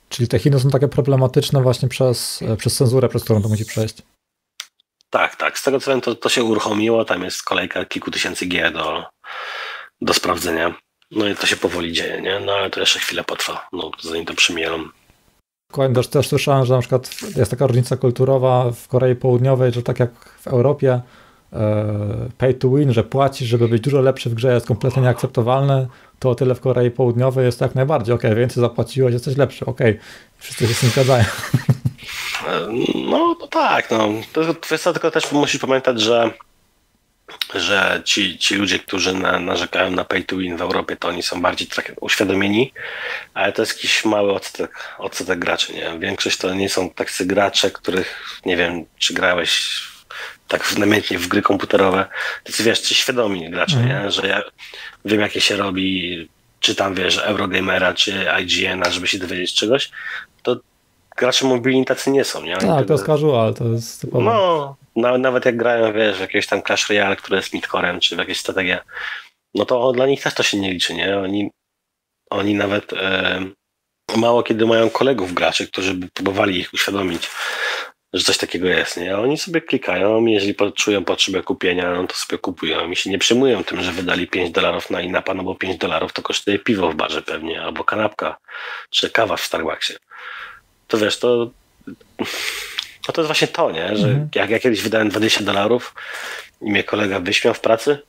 Czyli te Chiny są takie problematyczne właśnie przez, e, przez cenzurę, przez którą to musi przejść. Tak, tak. Z tego co wiem, to, to się uruchomiło, tam jest kolejka kilku tysięcy gier do, do sprawdzenia. No i to się powoli dzieje, nie? No ale to jeszcze chwilę potrwa, no zanim to przymielą. Dokładnie, też, też słyszałem, że na przykład jest taka różnica kulturowa w Korei Południowej, że tak jak w Europie e, pay to win, że płacisz, żeby być dużo lepszy w grze jest kompletnie nieakceptowalne, to o tyle w Korei Południowej jest jak najbardziej, ok, więcej zapłaciłeś, jesteś lepszy, ok, wszyscy się z tym zgadzają. No, no tak, no. To kwestia tylko też musisz pamiętać, że że ci, ci ludzie, którzy na, narzekają na pay to win w Europie, to oni są bardziej tak uświadomieni, ale to jest jakiś mały odsetek, odsetek graczy, nie? Większość to nie są tacy gracze, których, nie wiem, czy grałeś tak namiętnie w gry komputerowe, to wiesz, ci świadomi gracze, mm. nie? Że ja wiem, jakie się robi, czy tam, wiesz, Eurogamera, czy IGN-a, żeby się dowiedzieć czegoś, to gracze mobilni tacy nie są, nie? tak, to jest casual, to jest typowo. No, no, nawet jak grają, wiesz, w jakieś tam Clash Royale, które jest midcorem, czy w jakieś strategie, no to dla nich też to się nie liczy, nie? Oni, oni nawet e, mało kiedy mają kolegów graczy, którzy by próbowali ich uświadomić, że coś takiego jest, nie? Oni sobie klikają, jeżeli czują potrzebę kupienia, no to sobie kupują i się nie przejmują tym, że wydali 5 dolarów na inapa, no bo 5 dolarów to kosztuje piwo w barze pewnie, albo kanapka, czy kawa w Starbucksie. To wiesz, to no to jest właśnie to, nie? Że mhm. jak ja kiedyś wydałem 20 dolarów i mnie kolega wyśmiał w pracy,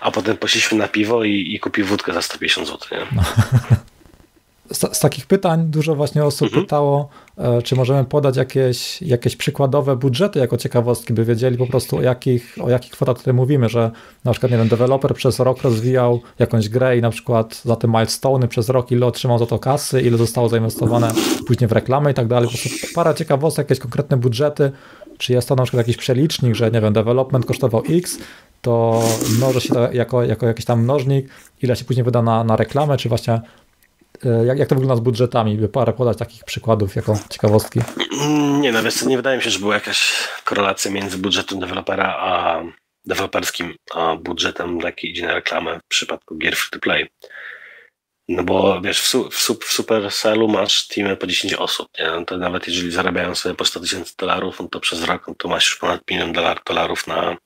a potem poszliśmy na piwo i, i kupił wódkę za 150 zł, nie? No. z, z, takich pytań dużo właśnie osób mhm. pytało, e, czy możemy podać jakieś, jakieś przykładowe budżety jako ciekawostki, by wiedzieli po prostu o jakich, o jakich kwotach tutaj mówimy, że na przykład, nie wiem, deweloper przez rok rozwijał jakąś grę i na przykład za te milestone przez rok ile otrzymał za to kasy, ile zostało zainwestowane później w reklamę i tak dalej. Po prostu parę ciekawostek, jakieś konkretne budżety, czy jest to na przykład jakiś przelicznik, że nie wiem, development kosztował X, to mnoży się to jako, jako jakiś tam mnożnik, ile się później wyda na, na reklamę, czy właśnie jak, jak to wygląda z budżetami? By parę podać takich przykładów jako ciekawostki. Nie, no wiesz, nie wydaje mi się, że była jakaś korelacja między budżetem dewelopera a deweloperskim, a budżetem, jaki idzie na reklamę w przypadku gier free to play. No bo wiesz, w, su, w, w Supercellu masz teamy po 10 osób, nie? No to nawet jeżeli zarabiają sobie po 100 tysięcy dolarów, no to przez rok no to masz już ponad milion dolar, dolarów na,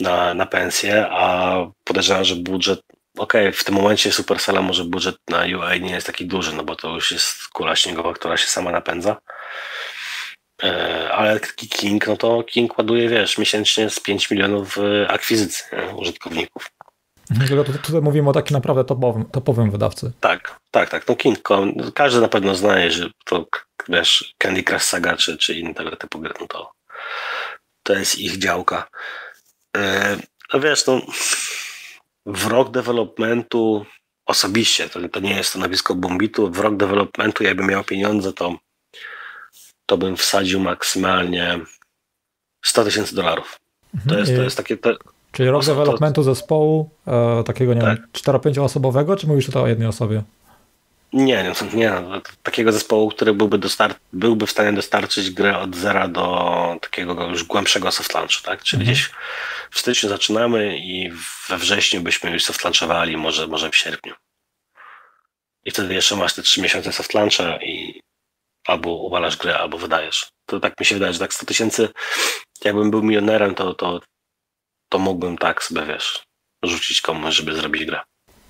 na, na pensję, a podejrzewam, że budżet okej, okay, w tym momencie Supercella może budżet na UI nie jest taki duży, no bo to już jest kula śniegowa, która się sama napędza. E, ale taki King, no to King ładuje, wiesz, miesięcznie z 5 milionów akwizycji nie, użytkowników. Mhm, tutaj mówimy o takim naprawdę topowym, topowym wydawcy. Tak, tak, tak. No King, każdy na pewno zna, że to wiesz, Candy Crush Saga czy, czy inne tego typu gry, no to, to jest ich działka. E, no wiesz, no w rok developmentu osobiście, to, to nie jest stanowisko bombitu, w rok developmentu jakbym miał pieniądze, to, to bym wsadził maksymalnie 100 tysięcy dolarów. To, mhm. jest, to jest takie... To, Czyli rok developmentu zespołu e, takiego, nie tak. wiem, 4-5 osobowego, czy mówisz to o jednej osobie? Nie, nie, nie no, takiego zespołu, który byłby, dostar- byłby w stanie dostarczyć grę od zera do takiego już głębszego soft launchu, tak? Czyli mhm. gdzieś w styczniu zaczynamy i we wrześniu byśmy już soft launchowali, może, może w sierpniu. I wtedy jeszcze masz te trzy miesiące soft launcha i albo uwalasz grę, albo wydajesz. To tak mi się wydaje, że tak 100 tysięcy, jakbym był milionerem, to, to, to mógłbym tak sobie, wiesz, rzucić komuś, żeby zrobić grę.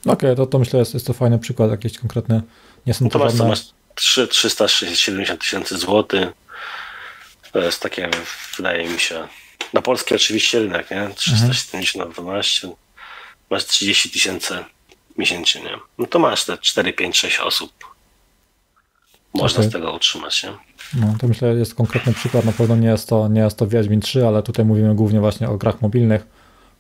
Okej, okay, to, to myślę, jest, jest to fajny przykład, jakieś konkretne, nie są no to, masz, to masz 3, 370 tysięcy złotych, to jest takie, wydaje mi się, na polski oczywiście rynek, nie? 370 na 12, masz 30 tysięcy miesięcznie, nie? No to masz te 4, 5, 6 osób. Można okay. z tego utrzymać, nie? No, to myślę, jest konkretny przykład. Na pewno nie jest to, nie jest to Wiedźmin 3, ale tutaj mówimy głównie właśnie o grach mobilnych,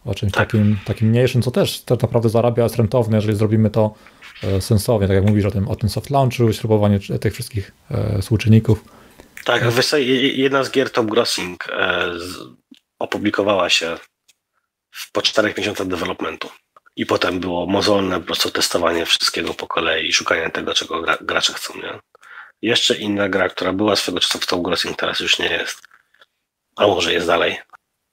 o czymś tak. takim, takim mniejszym, co też tak naprawdę zarabia, jest rentowne, jeżeli zrobimy to e, sensownie, tak jak mówisz o tym, o tym soft launchu, śrubowanie tych wszystkich e, współczynników. Tak, e. wiesz jedna z gier Top Grossing opublikowała się po czterech miesiącach developmentu. I potem było mozolne po prostu testowanie wszystkiego po kolei szukanie tego, czego gra, gracze chcą. Nie? Jeszcze inna gra, która była swego czasu w Top Grossing, teraz już nie jest. A może jest dalej.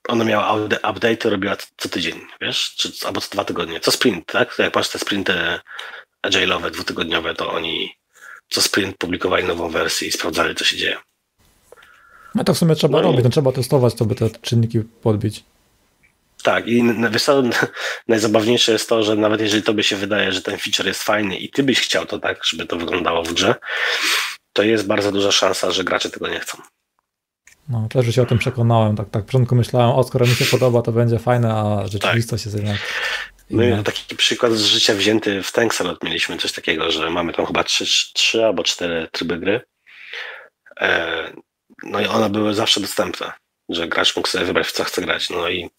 Ona miała update, robiła co tydzień, wiesz? Czy, albo co dwa tygodnie. Co sprint, tak? Jak masz te sprinty agile'owe, dwutygodniowe, to oni co sprint publikowali nową wersję i sprawdzali, co się dzieje. No to w sumie trzeba no robić, no trzeba testować, to by te czynniki podbić. Tak, i wiesz co, najzabawniejsze jest to, że nawet jeżeli tobie się wydaje, że ten feature jest fajny i ty byś chciał to tak, żeby to wyglądało w grze, to jest bardzo duża szansa, że gracze tego nie chcą. No, też się o tym przekonałem. Tak, tak. W początku myślałem, o, skoro mi się podoba, to będzie fajne, a rzeczywistość tak. jest jednak. My taki przykład z życia wzięty w Tanksalot mieliśmy coś takiego, że mamy tam chyba trzy, trzy albo cztery tryby gry. E, no i one były zawsze dostępne, że gracz mógł sobie wybrać, w co chce grać. No i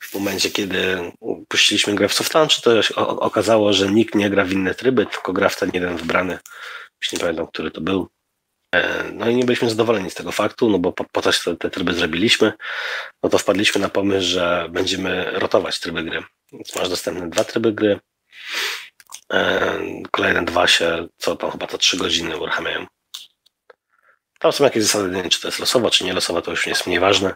w momencie, kiedy puściliśmy grę w soft launch, to się okazało, że nikt nie gra w inne tryby, tylko gra w ten jeden wybrany. Już nie pamiętam, który to był. E, no i nie byliśmy zadowoleni z tego faktu, no bo po, po coś te, te tryby zrobiliśmy. No to wpadliśmy na pomysł, że będziemy rotować tryby gry. Więc masz dostępne dwa tryby gry. E, kolejne dwa się, co tam chyba to trzy godziny uruchamiają. Tam są jakieś zasady, czy to jest losowo, czy nie losowo, to już jest mniej ważne.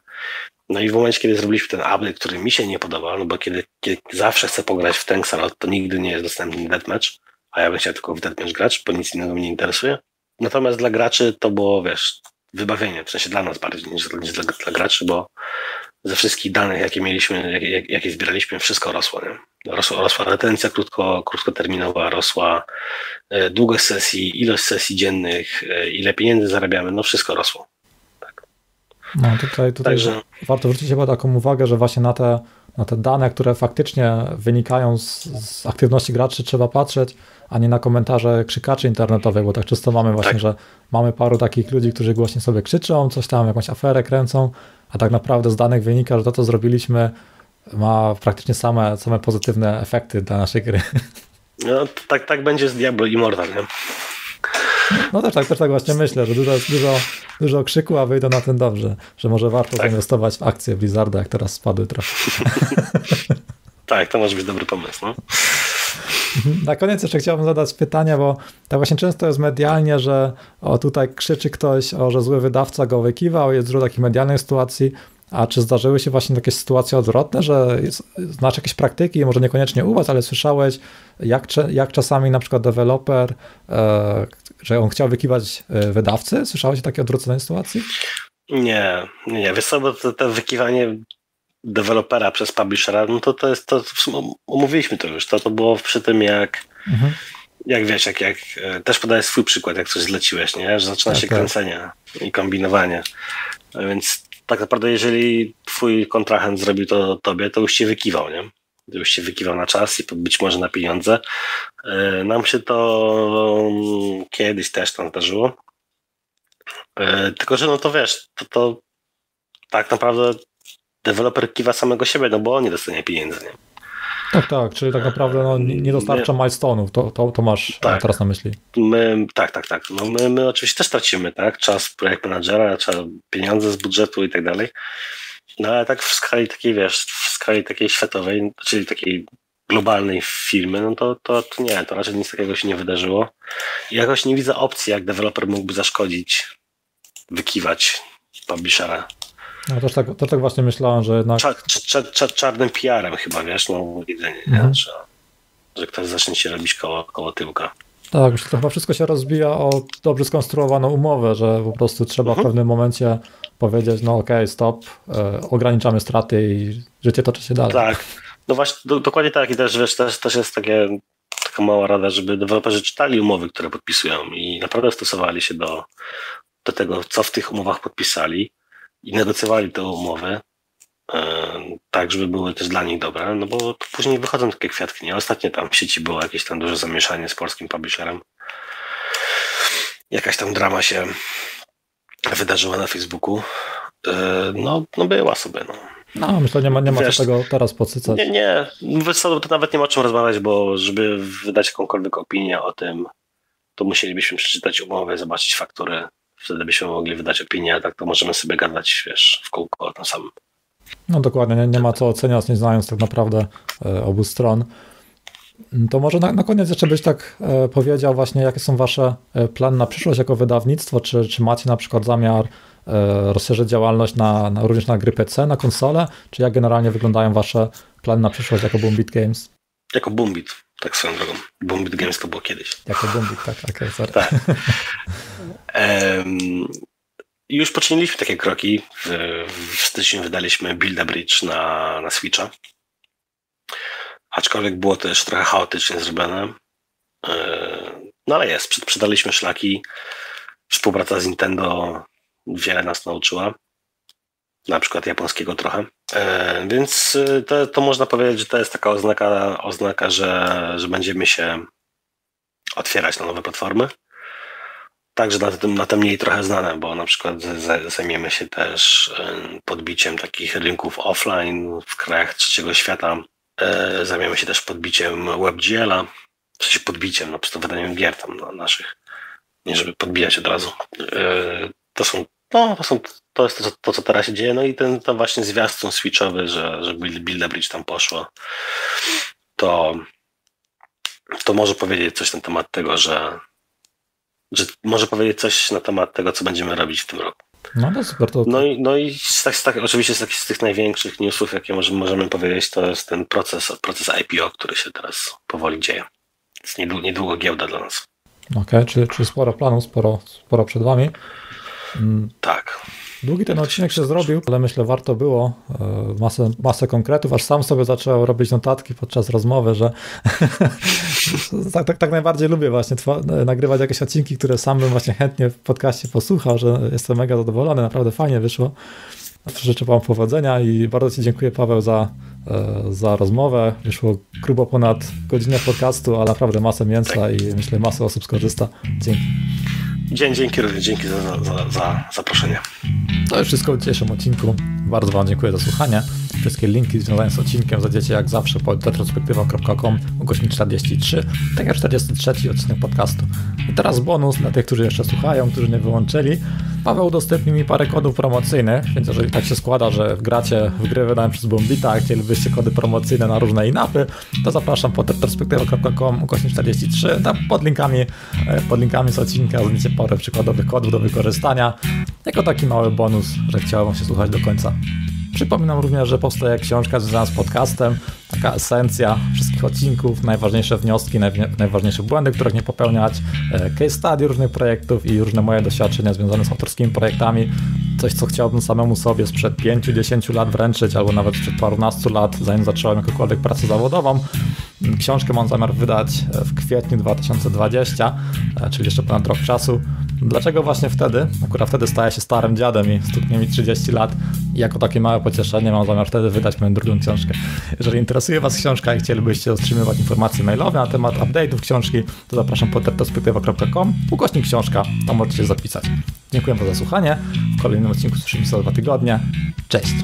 No i w momencie, kiedy zrobiliśmy ten update, który mi się nie podobał, no bo kiedy, kiedy zawsze chcę pograć w Tanksalot, to nigdy nie jest dostępny deathmatch, a ja bym chciał tylko wydać pięć gracz, bo nic innego mnie nie interesuje. Natomiast dla graczy to było, wiesz, wybawienie, w sensie dla nas bardziej niż, niż dla, dla graczy, bo ze wszystkich danych, jakie mieliśmy, jakie, jakie zbieraliśmy, wszystko rosło. Nie? Rosła, rosła retencja krótko, krótkoterminowa, rosła e, długość sesji, ilość sesji dziennych, e, ile pieniędzy zarabiamy, no wszystko rosło. Tak. No tutaj, tutaj Także... warto zwrócić chyba taką uwagę, że właśnie na te, na te dane, które faktycznie wynikają z, z aktywności graczy, trzeba patrzeć, a nie na komentarze krzykaczy internetowych, bo tak często mamy właśnie, tak. że mamy paru takich ludzi, którzy głośno sobie krzyczą, coś tam, jakąś aferę kręcą, a tak naprawdę z danych wynika, że to, co zrobiliśmy, ma praktycznie same, same pozytywne efekty dla naszej gry. No, tak, tak będzie z Diablo Immortal, nie? No też tak, też tak właśnie myślę, że dużo, dużo, dużo krzyku, a wyjdą na tym dobrze, że może warto tak. zainwestować w akcje Blizzarda, jak teraz spadły trochę. tak, to może być dobry pomysł. No? Na koniec jeszcze chciałbym zadać pytanie, bo tak właśnie często jest medialnie, że o tutaj krzyczy ktoś, o, że zły wydawca go wykiwał, jest dużo takich medialnych sytuacji, a czy zdarzyły się właśnie takie sytuacje odwrotne, że znasz jakieś praktyki, może niekoniecznie u was, ale słyszałeś, jak, jak czasami na przykład deweloper, e, że on chciał wykiwać e, wydawcy? Słyszałeś takie odwrócone sytuacji? Nie, nie, wiesz co, bo to, to wykiwanie dewelopera przez publishera, no to to jest, to, omówiliśmy to już, to, to było przy tym jak mhm. jak wiesz, jak, jak e, też podaję swój przykład, jak coś zleciłeś, nie? że zaczyna się okay. kręcenie i kombinowanie. Więc tak naprawdę jeżeli twój kontrahent zrobił to tobie, to już się wykiwał, nie? Już się wykiwał na czas i być może na pieniądze. E, nam się to mm, kiedyś też tam zdarzyło. E, tylko, że no to wiesz, to, to tak naprawdę deweloper kiwa samego siebie, no bo on nie dostanie pieniędzy, nie? Tak, tak, czyli tak naprawdę no, nie dostarcza milestone'ów, to, to, to masz tak. teraz na myśli. My, tak, tak, tak. No my, my oczywiście też tracimy, tak? Czas projekt menadżera, pieniądze z budżetu i tak dalej. No ale tak w skali takiej, wiesz, w skali takiej światowej, czyli takiej globalnej firmy, no to, to, to nie, to raczej nic takiego się nie wydarzyło. I jakoś nie widzę opcji, jak deweloper mógłby zaszkodzić, wykiwać publishera no też tak, to tak właśnie myślałem, że jednak... Czar, czar, czar, czarnym PR-em chyba, wiesz, no widzenie, mhm. że, że ktoś zacznie się robić koło, koło tyłka. Tak, to chyba wszystko się rozbija o dobrze skonstruowaną umowę, że po prostu trzeba mhm. w pewnym momencie powiedzieć, no okej, okay, stop, e, ograniczamy straty i życie toczy się dalej. Tak, no właśnie, do, dokładnie tak i też, wiesz, też, też jest takie, taka mała rada, żeby deweloperzy czytali umowy, które podpisują i naprawdę stosowali się do, do tego, co w tych umowach podpisali i negocjowali te umowy e, tak, żeby były też dla nich dobre, no bo później wychodzą takie kwiatki. Nie? Ostatnio tam w sieci było jakieś tam duże zamieszanie z polskim publisherem. Jakaś tam drama się wydarzyła na Facebooku. E, no, no była sobie. No. No, myślę, nie ma, nie ma Wiesz, co tego teraz podsycać. Nie, nie. Wiesz co, to nawet nie ma o czym rozmawiać, bo żeby wydać jakąkolwiek opinię o tym, to musielibyśmy przeczytać umowę, zobaczyć faktury, wtedy byśmy mogli wydać opinię, a tak to możemy sobie gadać, wiesz, w kółko tym samym. No dokładnie, nie, nie ma co oceniać, nie znając tak naprawdę e, obu stron. To może na, na koniec jeszcze byś tak e, powiedział właśnie, jakie są wasze e, plany na przyszłość jako wydawnictwo, czy, czy macie na przykład zamiar rozszerzyć działalność na, na, również na gry PC, na konsole, czy jak generalnie wyglądają wasze plany na przyszłość jako Boombit Games? Jako Boombit, tak swoją drogą. Boombit Games to było kiedyś. Jako Boombit, tak, okej, okay. Tak. Już poczyniliśmy takie kroki. W, styczniu wydaliśmy Build a Bridge na, na Switcha. Aczkolwiek było to też trochę chaotycznie zrobione. No ale jest, sprzedaliśmy szlaki. Współpraca z Nintendo wiele nas nauczyła. Na przykład japońskiego trochę. Więc to, to można powiedzieć, że to jest taka oznaka, oznaka że, że będziemy się otwierać na nowe platformy. Także na tym, na te mniej trochę znane, bo na przykład zajmiemy się też podbiciem takich rynków offline w krajach trzeciego świata. E, zajmiemy się też podbiciem WebGL-a, w sensie podbiciem, no po prostu wydaniem gier tam naszych, nie żeby podbijać od razu. E, to są, to są, to jest to, to co teraz się dzieje, no i ten to właśnie zwiastun switchowy, że, że Build Bridge tam poszło, to to może powiedzieć coś na temat tego, że że może powiedzieć coś na temat tego, co będziemy robić w tym roku. No to super. To... No i, no i z, tak, z, tak, oczywiście z, z tych największych newsów, jakie możemy, możemy powiedzieć, to jest ten proces, proces IPO, który się teraz powoli dzieje. jest niedługo, niedługo giełda dla nas. Okej, okay, czyli, czyli sporo planów, sporo, sporo przed wami. Tak. Długi ten odcinek się zrobił, ale myślę warto było e, masę, masę konkretów, aż sam sobie zacząłem robić notatki podczas rozmowy, że tak, tak, tak najbardziej lubię właśnie nagrywać jakieś odcinki, które sam bym właśnie chętnie w podcaście posłuchał, że jestem mega zadowolony, naprawdę fajnie wyszło. Życzę Wam powodzenia i bardzo Ci dziękuję Paweł za, e, za rozmowę. Wyszło grubo ponad godzinę podcastu, a naprawdę masę mięsa i myślę masę osób skorzysta. Dzięki. Dzień, dzięki również, dzięki za, za, za zaproszenie. To już wszystko w dzisiejszym odcinku. Bardzo Wam dziękuję za słuchanie. Wszystkie linki związane z odcinkiem znajdziecie jak zawsze pod retrospektywa.com ukośnik 43, tak jak 43 odcinek podcastu. I teraz bonus dla tych, którzy jeszcze słuchają, którzy nie wyłączyli. Paweł udostępnił mi parę kodów promocyjnych, więc jeżeli tak się składa, że gracie w gry wydane przez Bombita, a chcielibyście kody promocyjne na różne inapy, to zapraszam pod retrospektywa.com ukośnik 43. Tam pod linkami, e, pod linkami z odcinka znajdziecie parę przykładowych kodów do wykorzystania, jako taki mały bonus, że chciałem się słuchać do końca. Przypominam również, że powstaje książka związana z podcastem, taka esencja wszystkich odcinków, najważniejsze wnioski, najważniejsze błędy, których nie popełniać, e, case study różnych projektów i różne moje doświadczenia związane z autorskimi projektami. Coś, co chciałbym samemu sobie sprzed 5-10 lat wręczyć, albo nawet sprzed parunastu lat, zanim zacząłem jakąkolwiek pracę zawodową. Książkę mam zamiar wydać w kwietniu 2020, e, czyli jeszcze ponad rok czasu. Dlaczego właśnie wtedy? Akurat wtedy staję się starym dziadem i stuknie mi 30 lat i jako takie małe pocieszenie mam zamiar wtedy wydać moją drugą książkę. Jeżeli interesuje Was książka i chcielibyście otrzymywać informacje mailowe na temat update'ów książki, to zapraszam pod retrospektywa.com, ukośnik książka, tam możecie się zapisać. Dziękuję za słuchanie. W kolejnym odcinku słyszymy się za dwa tygodnie. Cześć!